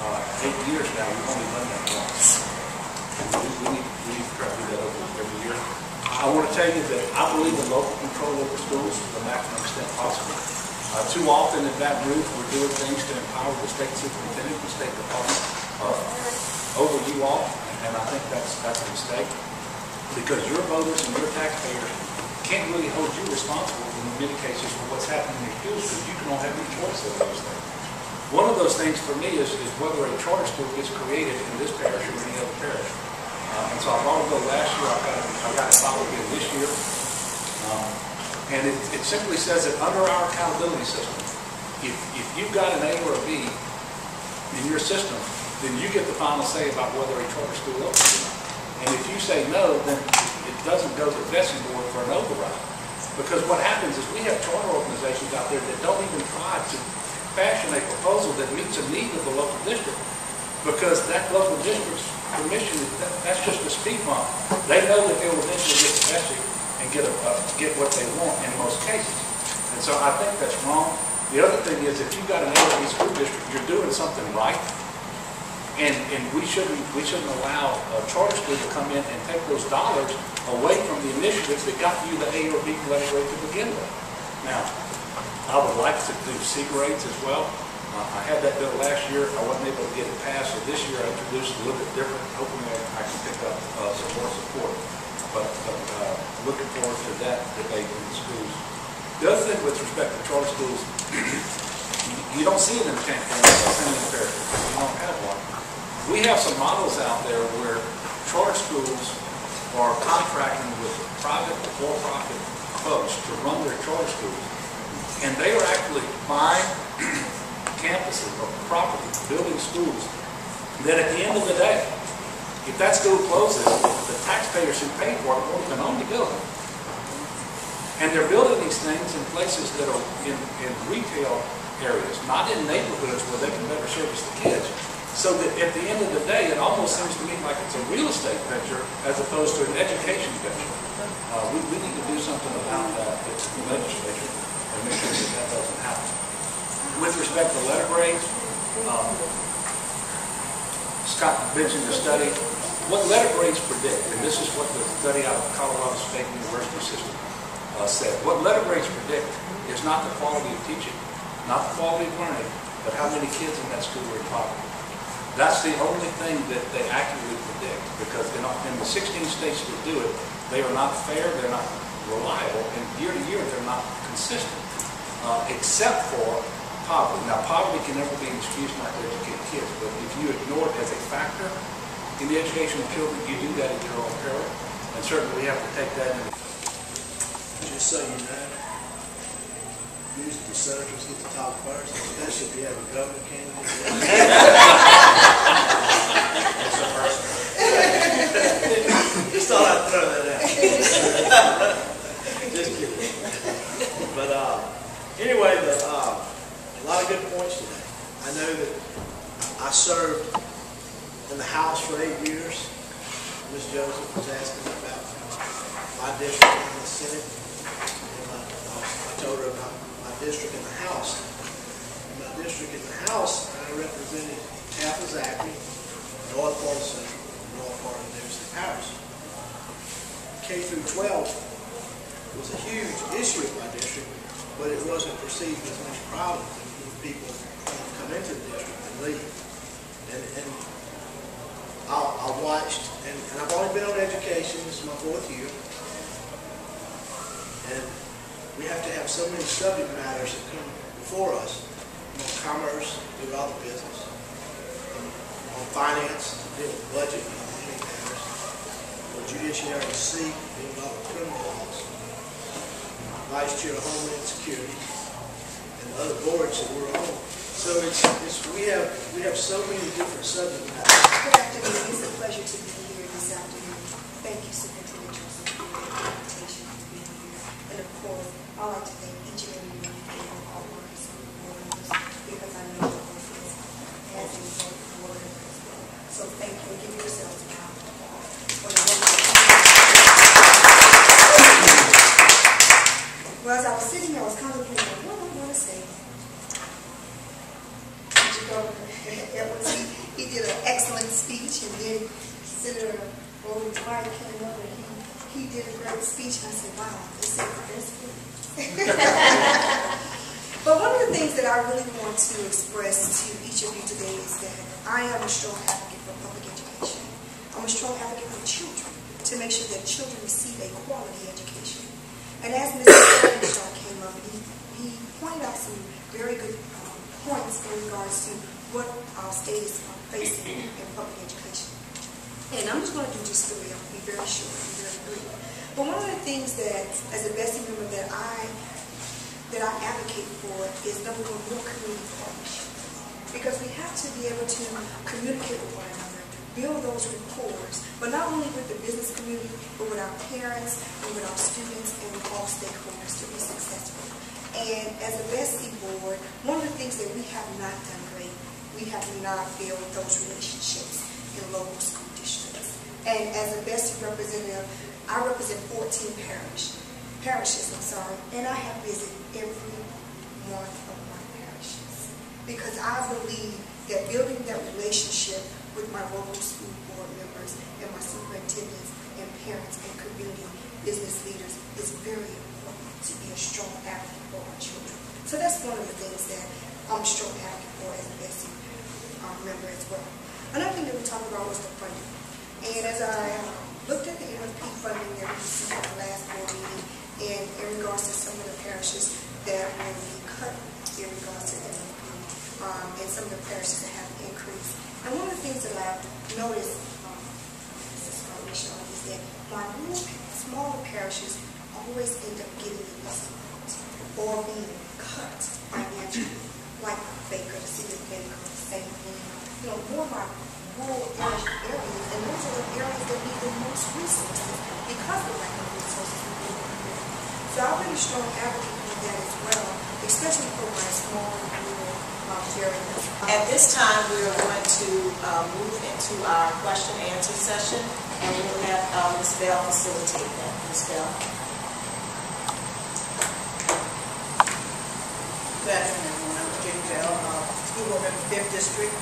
uh, eight years now, we've only done that once. We, we need, we need to try to do that over every year. I want to tell you that I believe in local control over schools to the maximum extent possible. Uh, too often in that group, we're doing things to empower the state superintendent, the state department, uh, over you all, and I think that's, that's a mistake. Because your voters and your taxpayers can't really hold you responsible in many cases for what's happening in your schools, because you don't have any choice over those things. One of those things for me is, is whether a charter school gets created in this parish or any other parish. Uh, and so I brought it up last year, I've got I've got it filed again this year. Um, And it, it simply says that under our accountability system, if, if you've got an A or a B in your system, then you get the final say about whether a charter school opens or not. And if you say no, then it doesn't go to the BESE board for an override. Because what happens is we have charter organizations out there that don't even try to fashion a proposal that meets a need of the local district. Because that local district's permission, that- that's just a speed bump. They know that they'll eventually get the vesting and get a, uh, get what they want in most cases. And so I think that's wrong. The other thing is if you've got an B school district, you're doing something right. And, and we shouldn't, we shouldn't allow a charter school to come in and take those dollars away from the initiatives that got you the A or B letter to begin with. Now, I would like to do C grades as well. Uh, I had that bill last year, I wasn't able to get it passed, so this year I introduced a little bit different, hoping that I can pick up uh, some more support. But, uh, looking forward to that debate in the schools. The other thing with respect to charter schools, <clears throat> you- don't see it in Camp Pendleton Parish, because we don't have one. We have some models out there where charter schools are contracting with private for-profit folks to run their charter schools. And they are actually buying <clears throat> campuses or property, building schools, that at the end of the day, if that school closes, the taxpayers who paid for it won't even own the building. And they're building these things in places that are in, in retail areas, not in neighborhoods where they can better service the kids. So that at the end of the day, it almost seems to me like it's a real estate venture as opposed to an education venture. Uh, we, we need to do something about that at the legislature and make sure that that doesn't happen. With respect to letter grades, um, Scott mentioned the study. What letter grades predict, and this is what the study out of Colorado State University system uh, said, what letter grades predict is not the quality of teaching, not the quality of learning, but how many kids in that school are poverty. That's the only thing that they accurately predict, because in, in the 16 states that do it, they are not fair, they're not reliable, and year to year, they're not consistent, uh, except for poverty. Now, poverty can never be an excuse not to educate kids, but if you ignore it as a factor in the education of children, you do that at your own peril, and certainly we have to take that into Just so you know, usually the senators get to talk first, especially if you have a governor candidate. <laughs> Just thought I'd throw that out. <laughs> Just kidding. But, uh, anyway, the, uh, a lot of good points today. I know that I served in the House for eight years. Ms. Joseph was asking about my district in the Senate. And I, uh, I told her about my district in the House. In my district in the House, I represented of Zachary, north and north part of Livingston Parish. K through 12 was a huge issue in my district, but it wasn't perceived as much problem when people come into the district and leave. And, and I, I watched, and, and I've only been on education, this is my fourth year. And we have to have so many subject matters that come before us. On commerce, do all the business. Um, on finance, deal with budget, and many matters. On judiciary, C, deal with all the criminal laws. Vice Chair of Homeland Security, and the other boards that we're on. So it's, it's, we have, we have so many different subject matters. Good afternoon. It's a pleasure to be here this afternoon. Thank you, Superintendent Joseph, for your invitation to be here. And of course, I'd like to thank each and every one of you and all workers and board members because I know the work is as a result of board members as well. So thank you and give yourselves a round of applause for the work. Well, as I was sitting here, I was contemplating on what I'm going to say. Mr. Governor Edwards, he, he did an excellent speech, and then Senator Rowland White came up and he, he did a great speech, and I said, wow, this is the best speech. But one of the things that I really want to express to each of you today is that I am a strong advocate for public education. I'm a strong advocate for children, to make sure that children receive a quality education. And as Mr. Bradshaw came up, he, he pointed out some very good um, points in regards to what our state is facing in public education. And I'm just going to do just three. I'll be very short and very brief. But one of the things that, as a BESE member, that I that I advocate for is number one, more community partnership. Because we have to be able to communicate with one another, build those rapport, but not only with the business community, but with our parents, and with our students, and with all stakeholders to be successful. And as a BESE board, one of the things that we have not done great, we have not built those relationships in local school districts. And as a BESE representative, I represent 14 parish, parishes, I'm sorry, and I have visited every one of my parishes. Because I believe that building that relationship with my local school board members and my superintendents and parents and community business leaders is very important to be a strong advocate for our children. So that's one of the things that I'm a strong advocate for as a BESE um, member as well. Another thing that we talked about was the funding. And as I looked at the MFP funding that we received at the last board meeting, and in regards to some of the parishes that will be cut in regards to MFP, um, and some of the parishes that have increased. And one of the things that I've noticed, um, this is this that my rural, smaller parishes always end up getting the least or being cut financially, like Baker, the city of Baker, St. You know, more of rural areas, areas, and those are the areas that need the most resources because of the lack of resources in the area. So I've been a strong advocate for that as well, especially for my small rural uh, areas. At this time, we are going to uh, move into our question and answer session, and we will have uh, Ms. Bell facilitate that. Ms. Bell? Good afternoon, everyone. I'm Jenny Bell, uh, school board member, fifth district,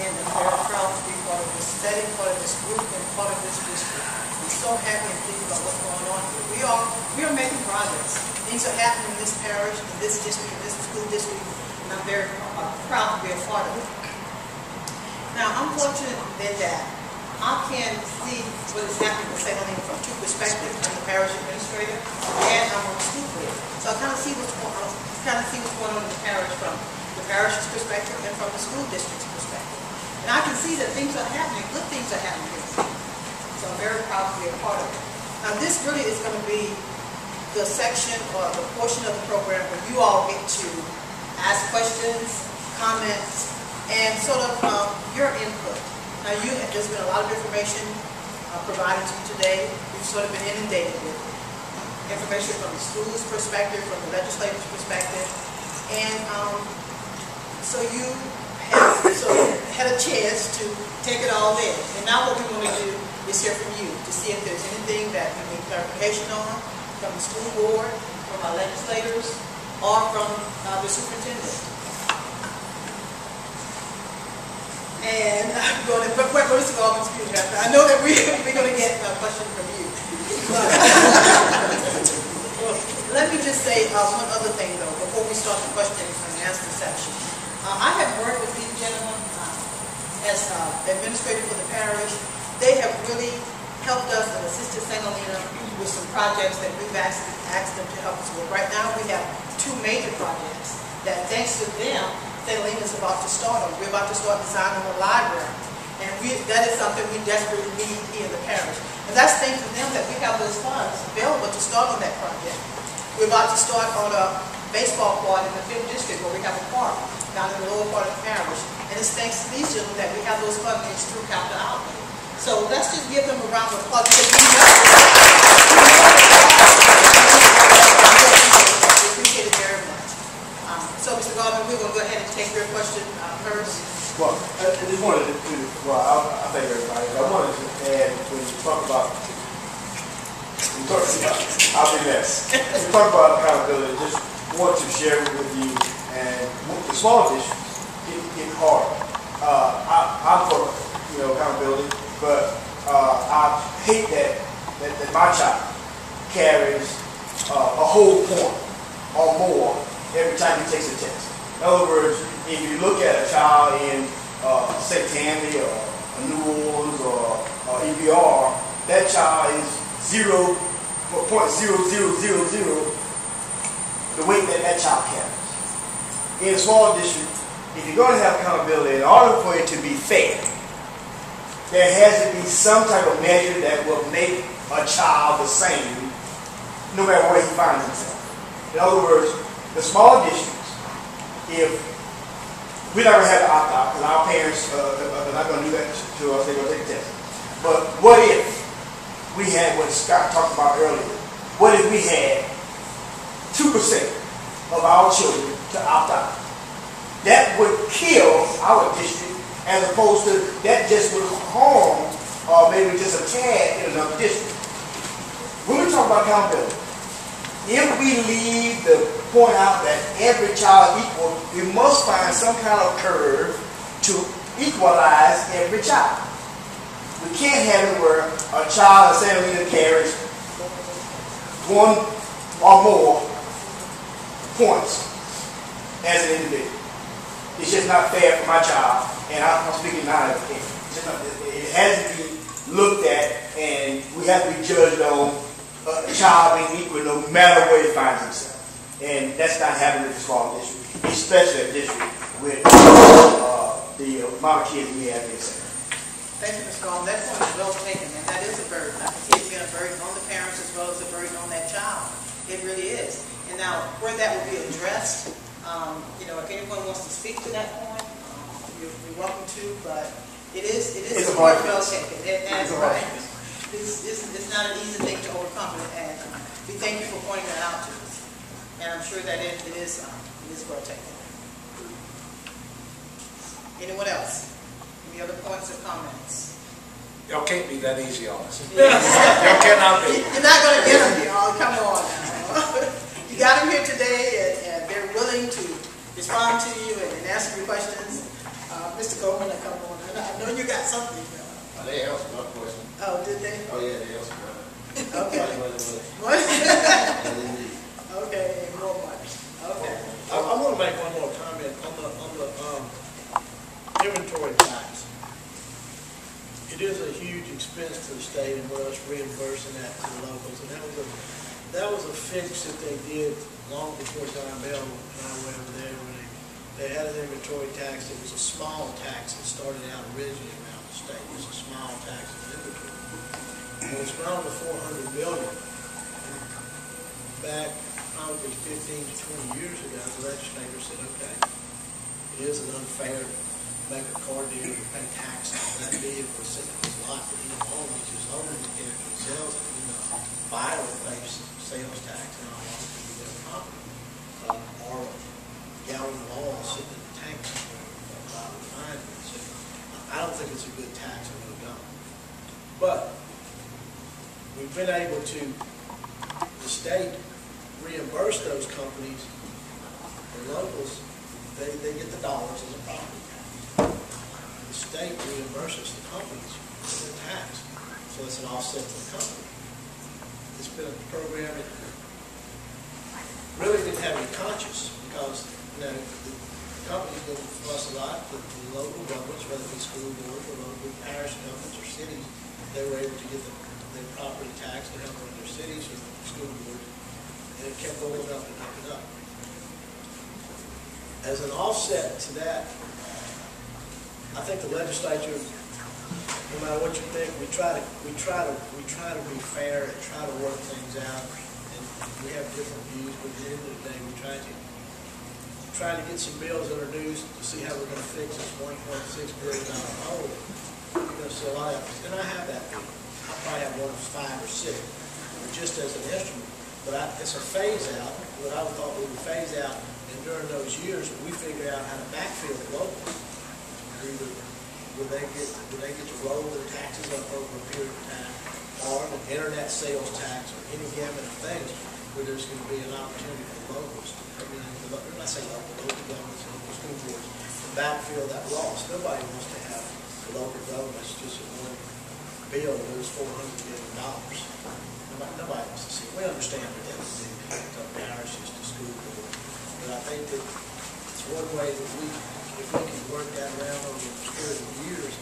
and I'm very proud to be part of this study, part of this group, and part of this district. I'm so happy and thinking about what's going on here. We are, we are making progress. Things are happening in this parish, in this district, in this school district, and I'm very uh, proud to be a part of it. Now, I'm fortunate in that I can see what is happening in St. Helena from two perspectives, I'm the parish administrator and I'm on the school board. So I kind of see what's going on, kind of see what's going on in the parish from the parish's perspective and from the school district's. And I can see that things are happening, good things are happening. So I'm very proud to be a part of it. Now, this really is going to be the section or the portion of the program where you all get to ask questions, comments, and sort of um, your input. Now, you have, there's been a lot of information uh, provided to you today. You've sort of been inundated with information from the school's perspective, from the legislature's perspective, and um, so you had a chance to take it all in. And now what we want to do is hear from you to see if there's anything that you need clarification on from the school board, from our legislators, or from uh, the superintendent. And <laughs> I'm going to, but wait, Mr. Goldman, I know that we, <laughs> we're going to get a question from you. But, <laughs> Let me just say uh, one other thing though, before we start the questions and answer section. Uh, I have worked with these gentlemen as uh, administrator for the parish. They have really helped us and assisted St. Helena with some projects that we've asked, asked them to help us with. Right now, we have two major projects that thanks to them, St. Helena is about to start on. We're about to start designing a library. And we, that is something we desperately need here in the parish. And that's thanks to them that we have those funds available to start on that project. We're about to start on a baseball court in the fifth district where we have a park down in the lower part of the parish. And it's thanks to these gentlemen that we have those fundings through capital outlay. So let's just give them a round of applause we appreciate it very much. Um, so, Mr. Garvin, we're going to go ahead and take your question uh, first. Well, I just wanted to, to- well, I, I thank everybody, I wanted to add, when you talk about, we talk, about I'll be next. When you talk about accountability, just want to share with you, and the get, get hard. Uh, I, I'm for, you know, accountability, but, uh, I hate that, that, that my child carries, uh, a whole point or more every time he takes a test. In other words, if you look at a child in uh, St. Tammany or New Orleans or, or EBR, that child is zero point zero zero zero zero the weight that that child carries. In a small district, if you're going to have accountability, in order for it to be fair, there has to be some type of measure that will make a child the same, no matter where he finds himself. In other words, the small districts, if we're not have to opt out because our parents uh, are not going to do that to us, they're going to take the test. But what if we had what Scott talked about earlier? What if we had 2% of our children to opt out? That would kill our district as opposed to that just would harm or maybe just a tad in another district. When we talk about accountability, if we leave the point out that every child equal, we must find some kind of curve to equalize every child. We can't have it where a child in San Luis carries one or more points as an individual. It's just not fair for my child, and I'm I'm speaking now just not- It has to be looked at, and we have to be judged on a child being equal no matter where he finds himself. And that's not happening with the small district, especially a district with uh, the amount of kids we have in Thank you, Mr. Gall. That point is well taken, and that is a burden. I can see it being a burden on the parents as well as a burden on that child. It really is. And now, where that will be addressed, um, you know, if anyone wants to speak to that point, um, you're you're welcome to, but it is, it is It's a a point hard- well taken. And- And, it's right, it's, it's, it's not an easy thing to overcome, and we thank you for pointing that out to us. And I'm sure that it it is, um, it is well taken. Anyone else? Any other points or comments? Y'all can't be that easy on us. <laughs> Y'all cannot be. You're not gonna get them, y'all, come on now. <laughs> You got them here today, and, and they're willing to respond to you and and answer your questions. Uh, Mr. Coleman, uh, come on, I know you got something. uh, They answered my question. Oh, did they? Oh, yeah, they answered mine. Okay. What? Okay, more okay. I, I want to make one more comment on the, on the, um, inventory tax. It is a huge expense to the state and we're us reimbursing that to the locals. And that was a, that was a fix that they did long before John Bel and I went over there when they, they had an inventory tax. It was a small tax that started out originally around the state. It was a small tax of inventory. And it's grown to four hundred million. Back probably fifteen to twenty years ago, the legislature said, okay, it is an unfair to make a car dealer pay tax on that vehicle sitting in his lot that he don't own, he's just owning it, and if he sells it, you know, buyer will pay s- sales tax and all on their property. Um, Or a gallon of oil sitting in the tank somewhere, uh, refinery, so I don't think it's a good tax, I really don't. But we've been able to, the state reimburse those companies, the locals, they, they get the dollars as a property tax. The state reimburses the companies for the tax, so it's an offset to the company. A program that really didn't have any conscience, because, you know, the companies didn't fuss a lot, but the local governments, whether it be school boards or local parish governments or cities, they were able to get the, their property tax to help run their cities or school boards, and it kept going up and up and up. As an offset to that, I think the legislature, no matter what you think, we try to, we try to, we try to be fair and try to work things out, and we have different views, but at the end of the day, we try to, try to get some bills introduced to see how we're gonna fix this one point six billion dollar hole. You're gonna see a lot of, and I have that. I probably have one of five or six, just as an instrument. But I, it's a phase out, what I thought we would phase out, and during those years, we figure out how to backfill the locals. Either would they get, would they get to roll their taxes up over a period of time, or internet sales tax, or any gamut of things, where there's gonna be an opportunity for locals to come in, and when I say local, local governments, local school boards, to backfill that loss. Nobody wants to have the local governments just in one bill lose four hundred million dollars. Nobody, nobody wants to see, it. we understand that that would be the parishes to school board, but I think that it's one way that we, if we can work that around over period of years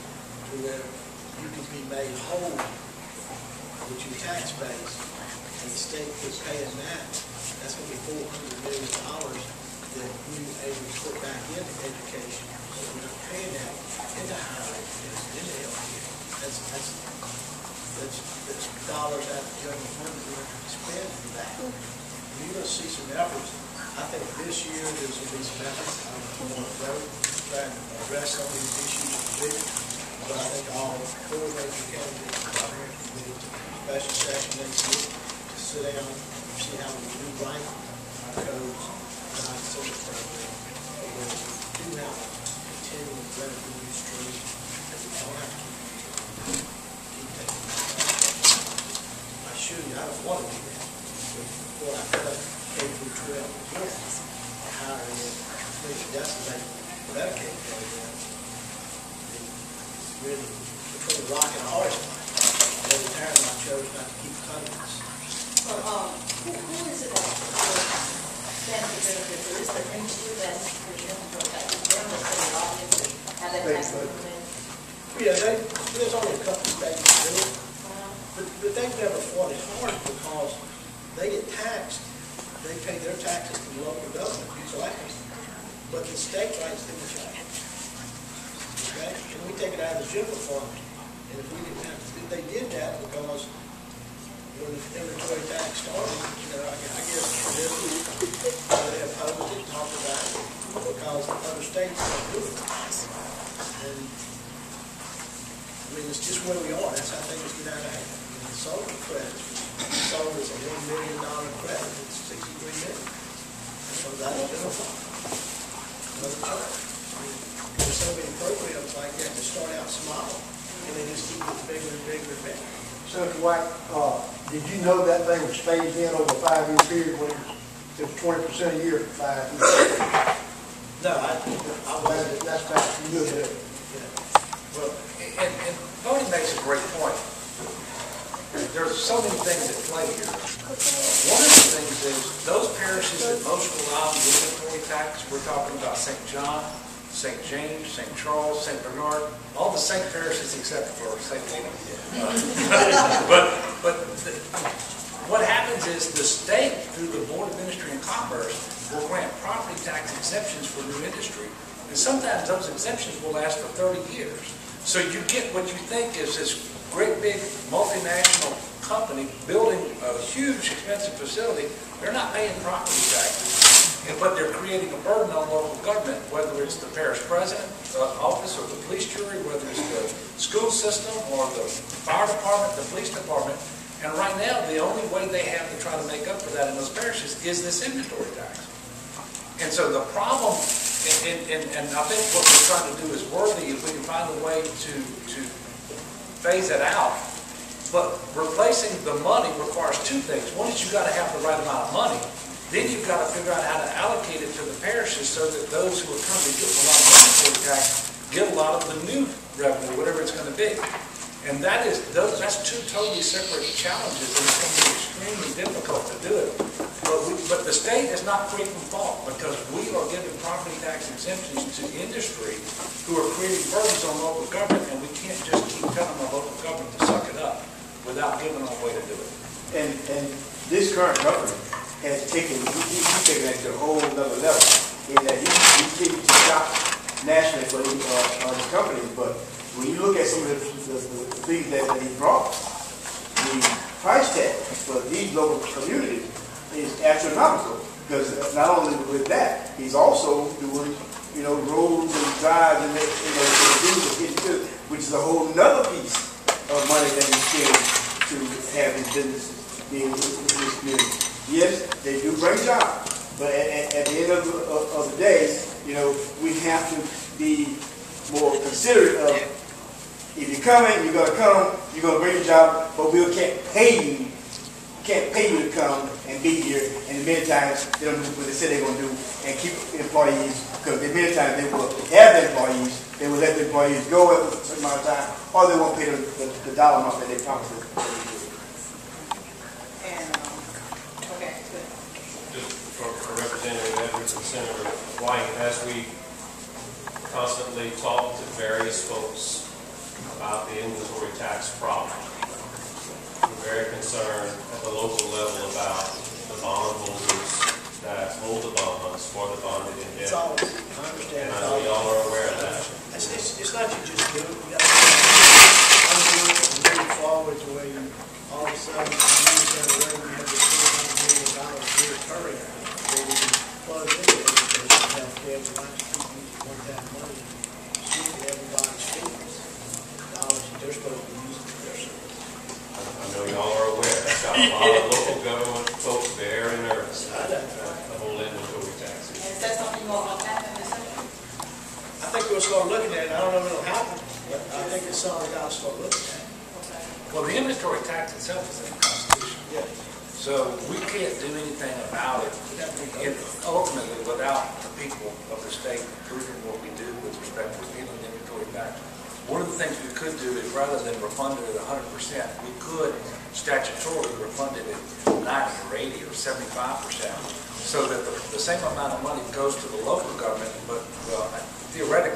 to where you can be made whole with your tax base, and the state is paying that, that's gonna be four hundred million dollars that we able to put back into education, so we're not paying that into higher education, into healthcare. That's, that's, that's, that's dollars out of general fund that we're gonna spend for that. You're gonna see some efforts, I think this year, there's gonna be some efforts, I don't know want to address some of these issues big, but I think all four major candidates are here to be special session next week, to sit down, and see how we rewrite our codes, and our civil program, where we do have a continuing revenue stream, that we don't have to keep, keep taking. I assure you, I don't want to do that, but before I cut K through twelve again, or higher ed, completely decimate the Medicaid program, it's really between a rock and a hard spot. Every time I chose not to keep this. Well, um, who, who is it that, uh, benefit benefits, is the industry that is presumed to affect them, or the audience, how that Thanks, movement? Yeah, they, there's only a couple of states that do it, but, but they've never fought it hard because they get taxed, they pay their taxes to the local government, collectors, but the state them a check. Okay, and we take it out of the general fund, And if we didn't have, if they did that because when the inventory tax started, you know, I I guess this, uh, they opposed it, talked about it, because other states don't do it. And, I mean, it's just where we are, that's how things get out of hand. And the solar credits, solar is a one million dollar credit, it's sixty-three million. And so that's identified. Another charge. There's so many programs like that that start out small, and they just keep getting bigger and bigger and bigger. Senator White, uh, did you know that thing was phased in over a five-year period when it was, twenty percent a year for five years? No, I, I That's, that's back, you knew that. Well, and, and Tony makes a great point. There's so many things at play here. One of the things is, those parishes that most rely on the inventory tax, we're talking about St. John, St. James, St. Charles, St. Bernard, all the St. parishes except for St. Helena. <laughs> But, but the- what happens is the state, through the Board of Industry and Commerce, will grant property tax exemptions for new industry. And sometimes those exemptions will last for 30 years. So you get what you think is this great big multinational company building a huge expensive facility. They're not paying property taxes, but they're creating a burden on local government, whether it's the parish president, office, or the police jury, whether it's the school system, or the fire department, the police department. And right now, the only way they have to try to make up for that in those parishes is this inventory tax. And so the problem, and, and, and I think what we're trying to do is worthy if we can find a way to, to phase it out. But replacing the money requires two things. One is you've got to have the right amount of money. Then you've got to figure out how to allocate it to the parishes so that those who are currently getting a lot of inventory tax get a lot of the new revenue, whatever it's going to be. And that is, those, that's two totally separate challenges, and it's going to be extremely difficult to do it. But we, but the state is not free from fault, because we are giving property tax exemptions to industry who are creating burdens on local government, and we can't just keep telling the local government to suck it up without giving them a way to do it. And, and this current government has taken, he- he- he's taken it to a whole nother level. In that he, he's taking to shop nationally for the, uh, uh, the companies, but when you look at some of the, the, the things that, that he brought, the price tag for these local communities is astronomical. Because not only with that, he's also doing, you know, roads and drives and, you know, which is a whole nother piece of money that he's spending to have his businesses being in this community. Yes, they do bring jobs, but at, at, the end of, the- of, of the day, you know, we have to be more considerate of, if you're coming, you're gonna come, you're gonna bring a job, but we can't pay you, can't pay you to come and be here, and many times, they don't do what they say they're gonna do, and keep employees, because many times they will have the employees, they will let the employees go at a certain amount of time, or they won't pay the, the, the dollar amount that they promised them. And, um, okay, good. Just for for Representative Edwards and Senator White, as we constantly talk to various folks about the inventory tax problem, we're very concerned at the local level about the bond holders that hold the bonds for the bonded It's all. I understand. And I know y'all are aware of that. It's, it's, it's not you just do it, you gotta undo it and move forward to where you, all of a sudden, years down the road, you have this four hundred million dollars recurring, where you can plug into education, healthcare, you might keep using one-time money, sweeping everybody's fees, dollars that they're supposed to be using for their service. I know y'all are aware, that's got a lot of <laughs> local government folks very nervous I about don't- the whole inventory tax. And is that something you want to happen in this country? Start looking at it, I don't know if it'll happen, but I think it's something gotta start looking at. Well, the inventory tax itself is in the Constitution. Yeah. So we can't do anything about it and ultimately without the people of the state approving what we do with respect to the inventory tax. One of the things we could do is rather than refund it at hundred percent, we could statutorily refund it at ninety or eighty or seventy-five percent. So that the, the same amount of money goes to the local government, but well, theoretically,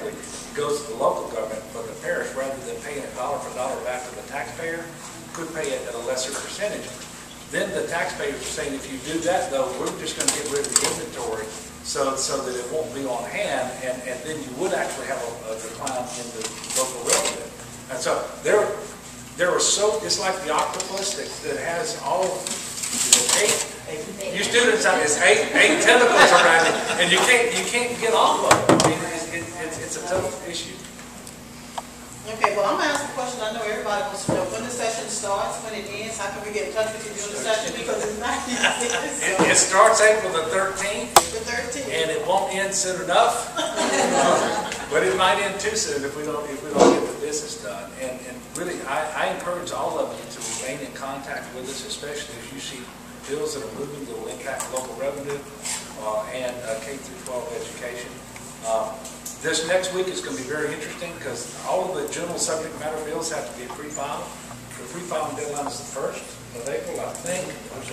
goes to the local government, but the parish, rather than paying it dollar for dollar back to the taxpayer, could pay it at a lesser percentage. Then the taxpayers are saying, if you do that, though, we're just gonna get rid of the inventory, so, so that it won't be on hand, and, and then you would actually have a, a decline in the local revenue. And so, there, there are so, it's like the octopus that, that has all, eight, you students, it's eight, eight tentacles around it, and you can't, you can't get off of it. I mean, it's, it- it's, it's a tough issue. Okay, well, I'm gonna ask a question, I know everybody wants to know, when the session starts, when it ends, how can we get in touch with you during the session, because it's not easy. <laughs> It, it starts April the thirteenth, The thirteenth. and it won't end soon enough. <laughs> But it might end too soon if we don't, if we don't get the business done. And, and really, I, I encourage all of you to remain in contact with us, especially if you see bills that are moving that will impact local revenue, uh, and, uh, K through twelve education. Uh, This next week is gonna be very interesting, because all of the general subject matter bills have to be pre-filed. The pre-filing deadline is the first of April, I think.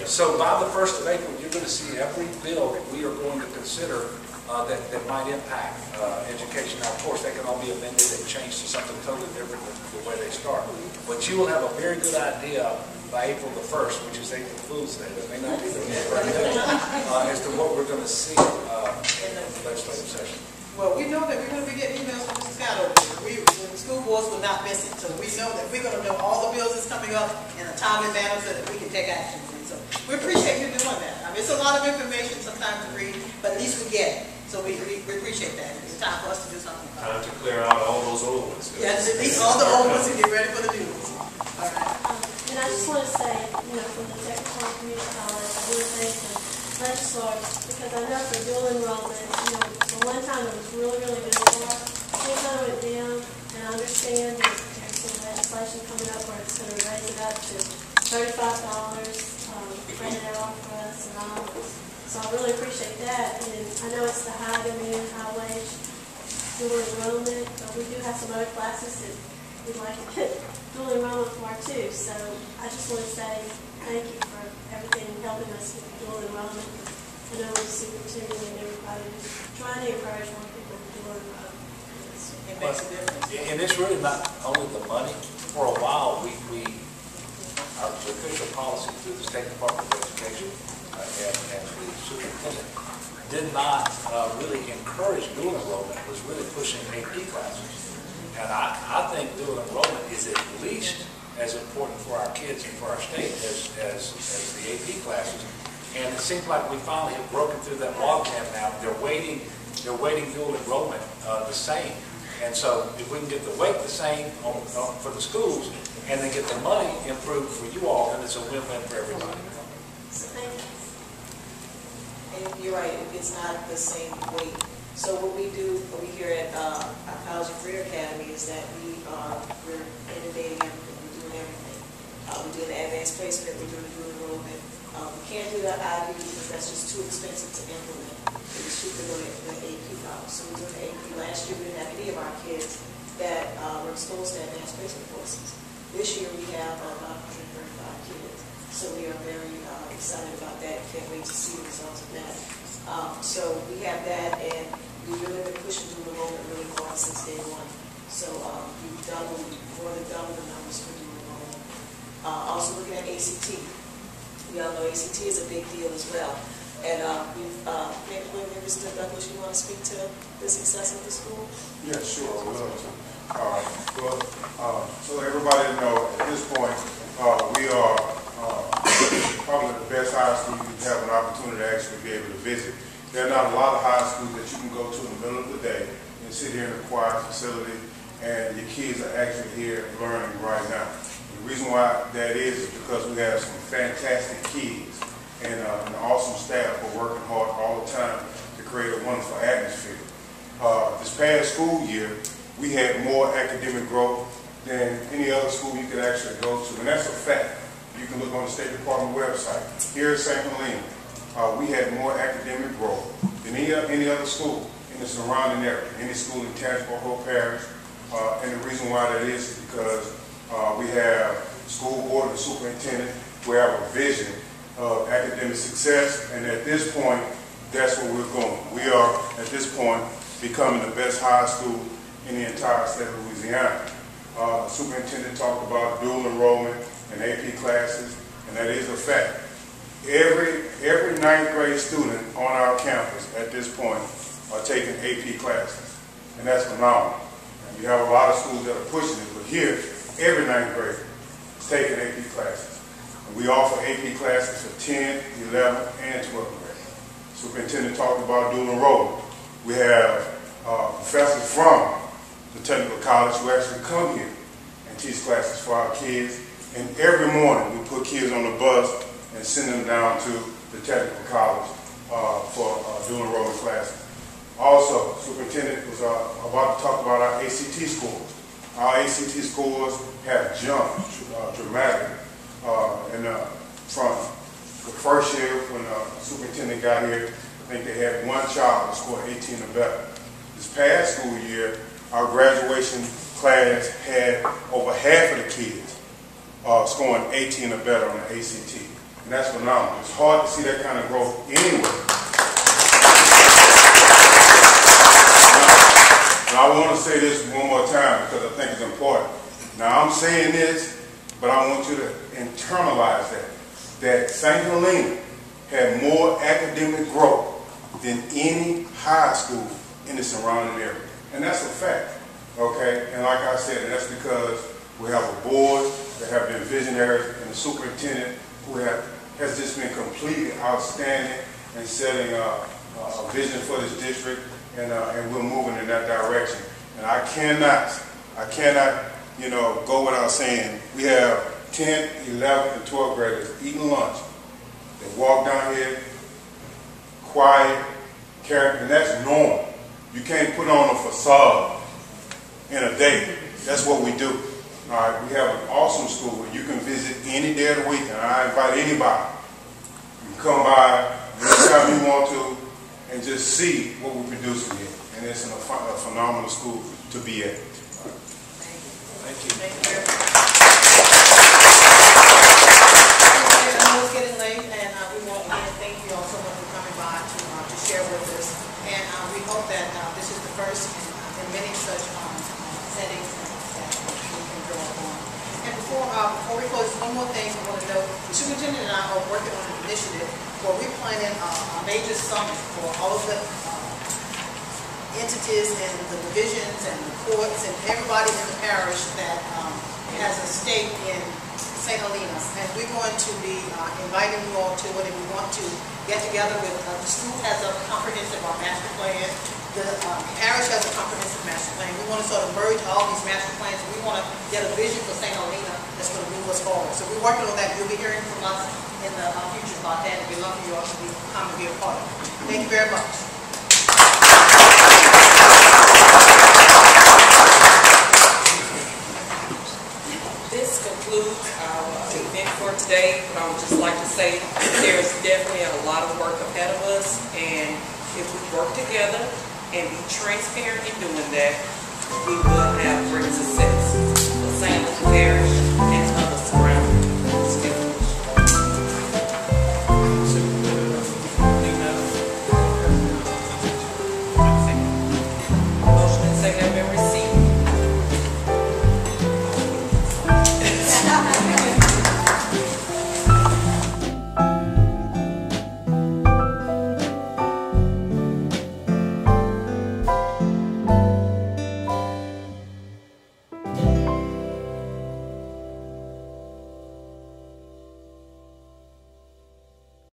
So by the first of April, you're gonna see every bill that we are going to consider uh, that, that might impact uh, education. Now, of course, they can all be amended and changed to something totally different than the way they start. But you will have a very good idea by April the first, which is April Fool's Day, that may not be the right <laughs> uh, as to what we're gonna see uh, in the legislative session. Well, we know that we're gonna be getting emails from Mr. Scott over here. We, the school boards will not miss it, so we know that we're gonna know all the bills that's coming up in a timely manner so that we can take action. And so, we appreciate you doing that. I mean, it's a lot of information sometimes to read, but at least we get it. So we, we we appreciate that. It's time for us to do something about Time to clear out all those old ones. it. Yes, at least all the old ones and get ready for the new ones. All right. Um, And I just want to say, you know, from the Texas Community College, I want to thank the legislators, because I know for dual enrollment, you know, for one time it was really, really good for us. Kind of went down, and I understand that there's some legislation coming up where it's going to raise it up to thirty-five dollars, um, rate it off for us and all. So I really appreciate that, and I know it's the high demand, high wage dual enrollment, but we do have some other classes that we'd like to get dual enrollment for too. So I just want to say thank you for everything, helping us with dual enrollment. I know the superintendent and everybody trying to encourage more people to dual enroll. It makes a difference. And it's really not only the money. For a while, we, we, our official policy through the State Department of Education uh, and, and the superintendent did not uh, really encourage dual enrollment, was really pushing AP classes. And I, I think dual enrollment is at least as important for our kids and for our state as, as, as the AP classes. And it seems like we finally have broken through that logjam now. They're waiting, they're waiting dual enrollment uh, the same. And so if we can get the weight the same on, on, for the schools and then get the money improved for you all, then it's a win-win for everybody. Thank you. And you're right, it's not the same weight. So what we do, we here at uh, our College and Career Academy is that we are, we're innovating everything, we're doing everything. Uh, We're doing the advanced placement, we're doing dual enrollment. We can't do the IB because that's just too expensive to implement. Cheaper to go the AP route. So we're doing the AP. Last year, we didn't have any of our kids that uh, were exposed to advanced placement courses. This year, we have uh, about 135 kids. So we are very uh, excited about that. Can't wait to see the results of that. Um, So we have that, and we've really been pushing dual enrollment really hard since day one. So um, we've doubled, more than doubled the numbers for dual enrollment. Uh, Also looking at ACT. We all know ACT is a big deal as well. And uh, we've, uh, maybe Mr. Douglas, you want to speak to the success of the school? Yeah, sure, I. All right, well, uh, so everybody know, at this point, uh, we are, uh, probably the best high school you can have an opportunity to actually be able to visit. There are not a lot of high schools that you can go to in the middle of the day and sit here in a quiet facility, and your kids are actually here learning right now. The reason why that is, is because we have some fantastic kids and uh, an awesome staff who are working hard all the time to create a wonderful atmosphere. Uh, this past school year, we had more academic growth than any other school you could actually go to, and that's a fact. You can look on the State Department website. Here at St. Helena, uh, we had more academic growth than any, any other school in the surrounding area, any school in Tangipahoa Parish. Uh, and the reason why that is is because uh, we have school board and superintendent who have a vision of academic success, and at this point, that's where we're going. We are, at this point, becoming the best high school in the entire state of Louisiana. Uh, the superintendent talked about dual enrollment and AP classes, and that is a fact. Every, every ninth grade student on our campus at this point are taking AP classes, and that's phenomenal. You have a lot of schools that are pushing it, but here, every ninth grader is taking AP classes. And we offer AP classes for 10, 11, and 12th grade. Superintendent talked about dual enrollment. We have uh, professors from the technical college who actually come here and teach classes for our kids. And every morning, we put kids on the bus and send them down to the technical college uh, for uh, dual enrollment classes. Also, superintendent was uh, about to talk about our ACT scores. Our ACT scores have jumped uh, dramatically. Uh, and uh, from the first year when uh, superintendent got here, I think they had one child that scored 18 or better. This past school year, our graduation class had over half of the kids uh, scoring 18 or better on the ACT. And that's phenomenal. It's hard to see that kind of growth anywhere. Now, I want to say this one more time because I think it's important. Now, I'm saying this, but I want you to internalize that. That St. Helena had more academic growth than any high school in the surrounding area. And that's a fact, okay? And like I said, that's because we have a board that have been visionaries and a superintendent who have, has just been completely outstanding in setting a, a vision for this district and, uh, and we're moving in that direction. And I cannot, I cannot, you know, go without saying, we have 10th, 11th, and 12th graders eating lunch. They walk down here, quiet, character, and that's normal. You can't put on a facade in a day. That's what we do. All right, we have an awesome school where you can visit any day of the week, and I invite anybody. You can come by anytime you want to and just see what we're producing here. And it's a, ph- a phenomenal school to be at. Thank you. Thank you very much. I know it's getting late, and uh, we want, again, thank you all so much for coming by to, uh, to share with us. And uh, we hope that uh, this is the first in in many such um, settings that we can draw upon. And before, uh, before we close, one more thing I want to note, the superintendent and I are working on an initiative we're planning a a major summit for all of the uh, entities and the divisions and the courts and everybody in the parish that um, has a stake in St. Helena's. And we're going to be uh, inviting you all to it, and we want to get together with, uh, the school has a comprehensive uh, master plan, the parish has a comprehensive master plan. We want to sort of merge all these master plans, we want to get a vision for St. Helena that's going to move us forward. So we're working on that. You'll be hearing from us in the uh, future about that, we'd love you all to be, come and be a part of it. Thank you very much. This concludes our event for today, but I would just like to say there's definitely a lot of work ahead of us, and if we work together and be transparent in doing that, we will have great success.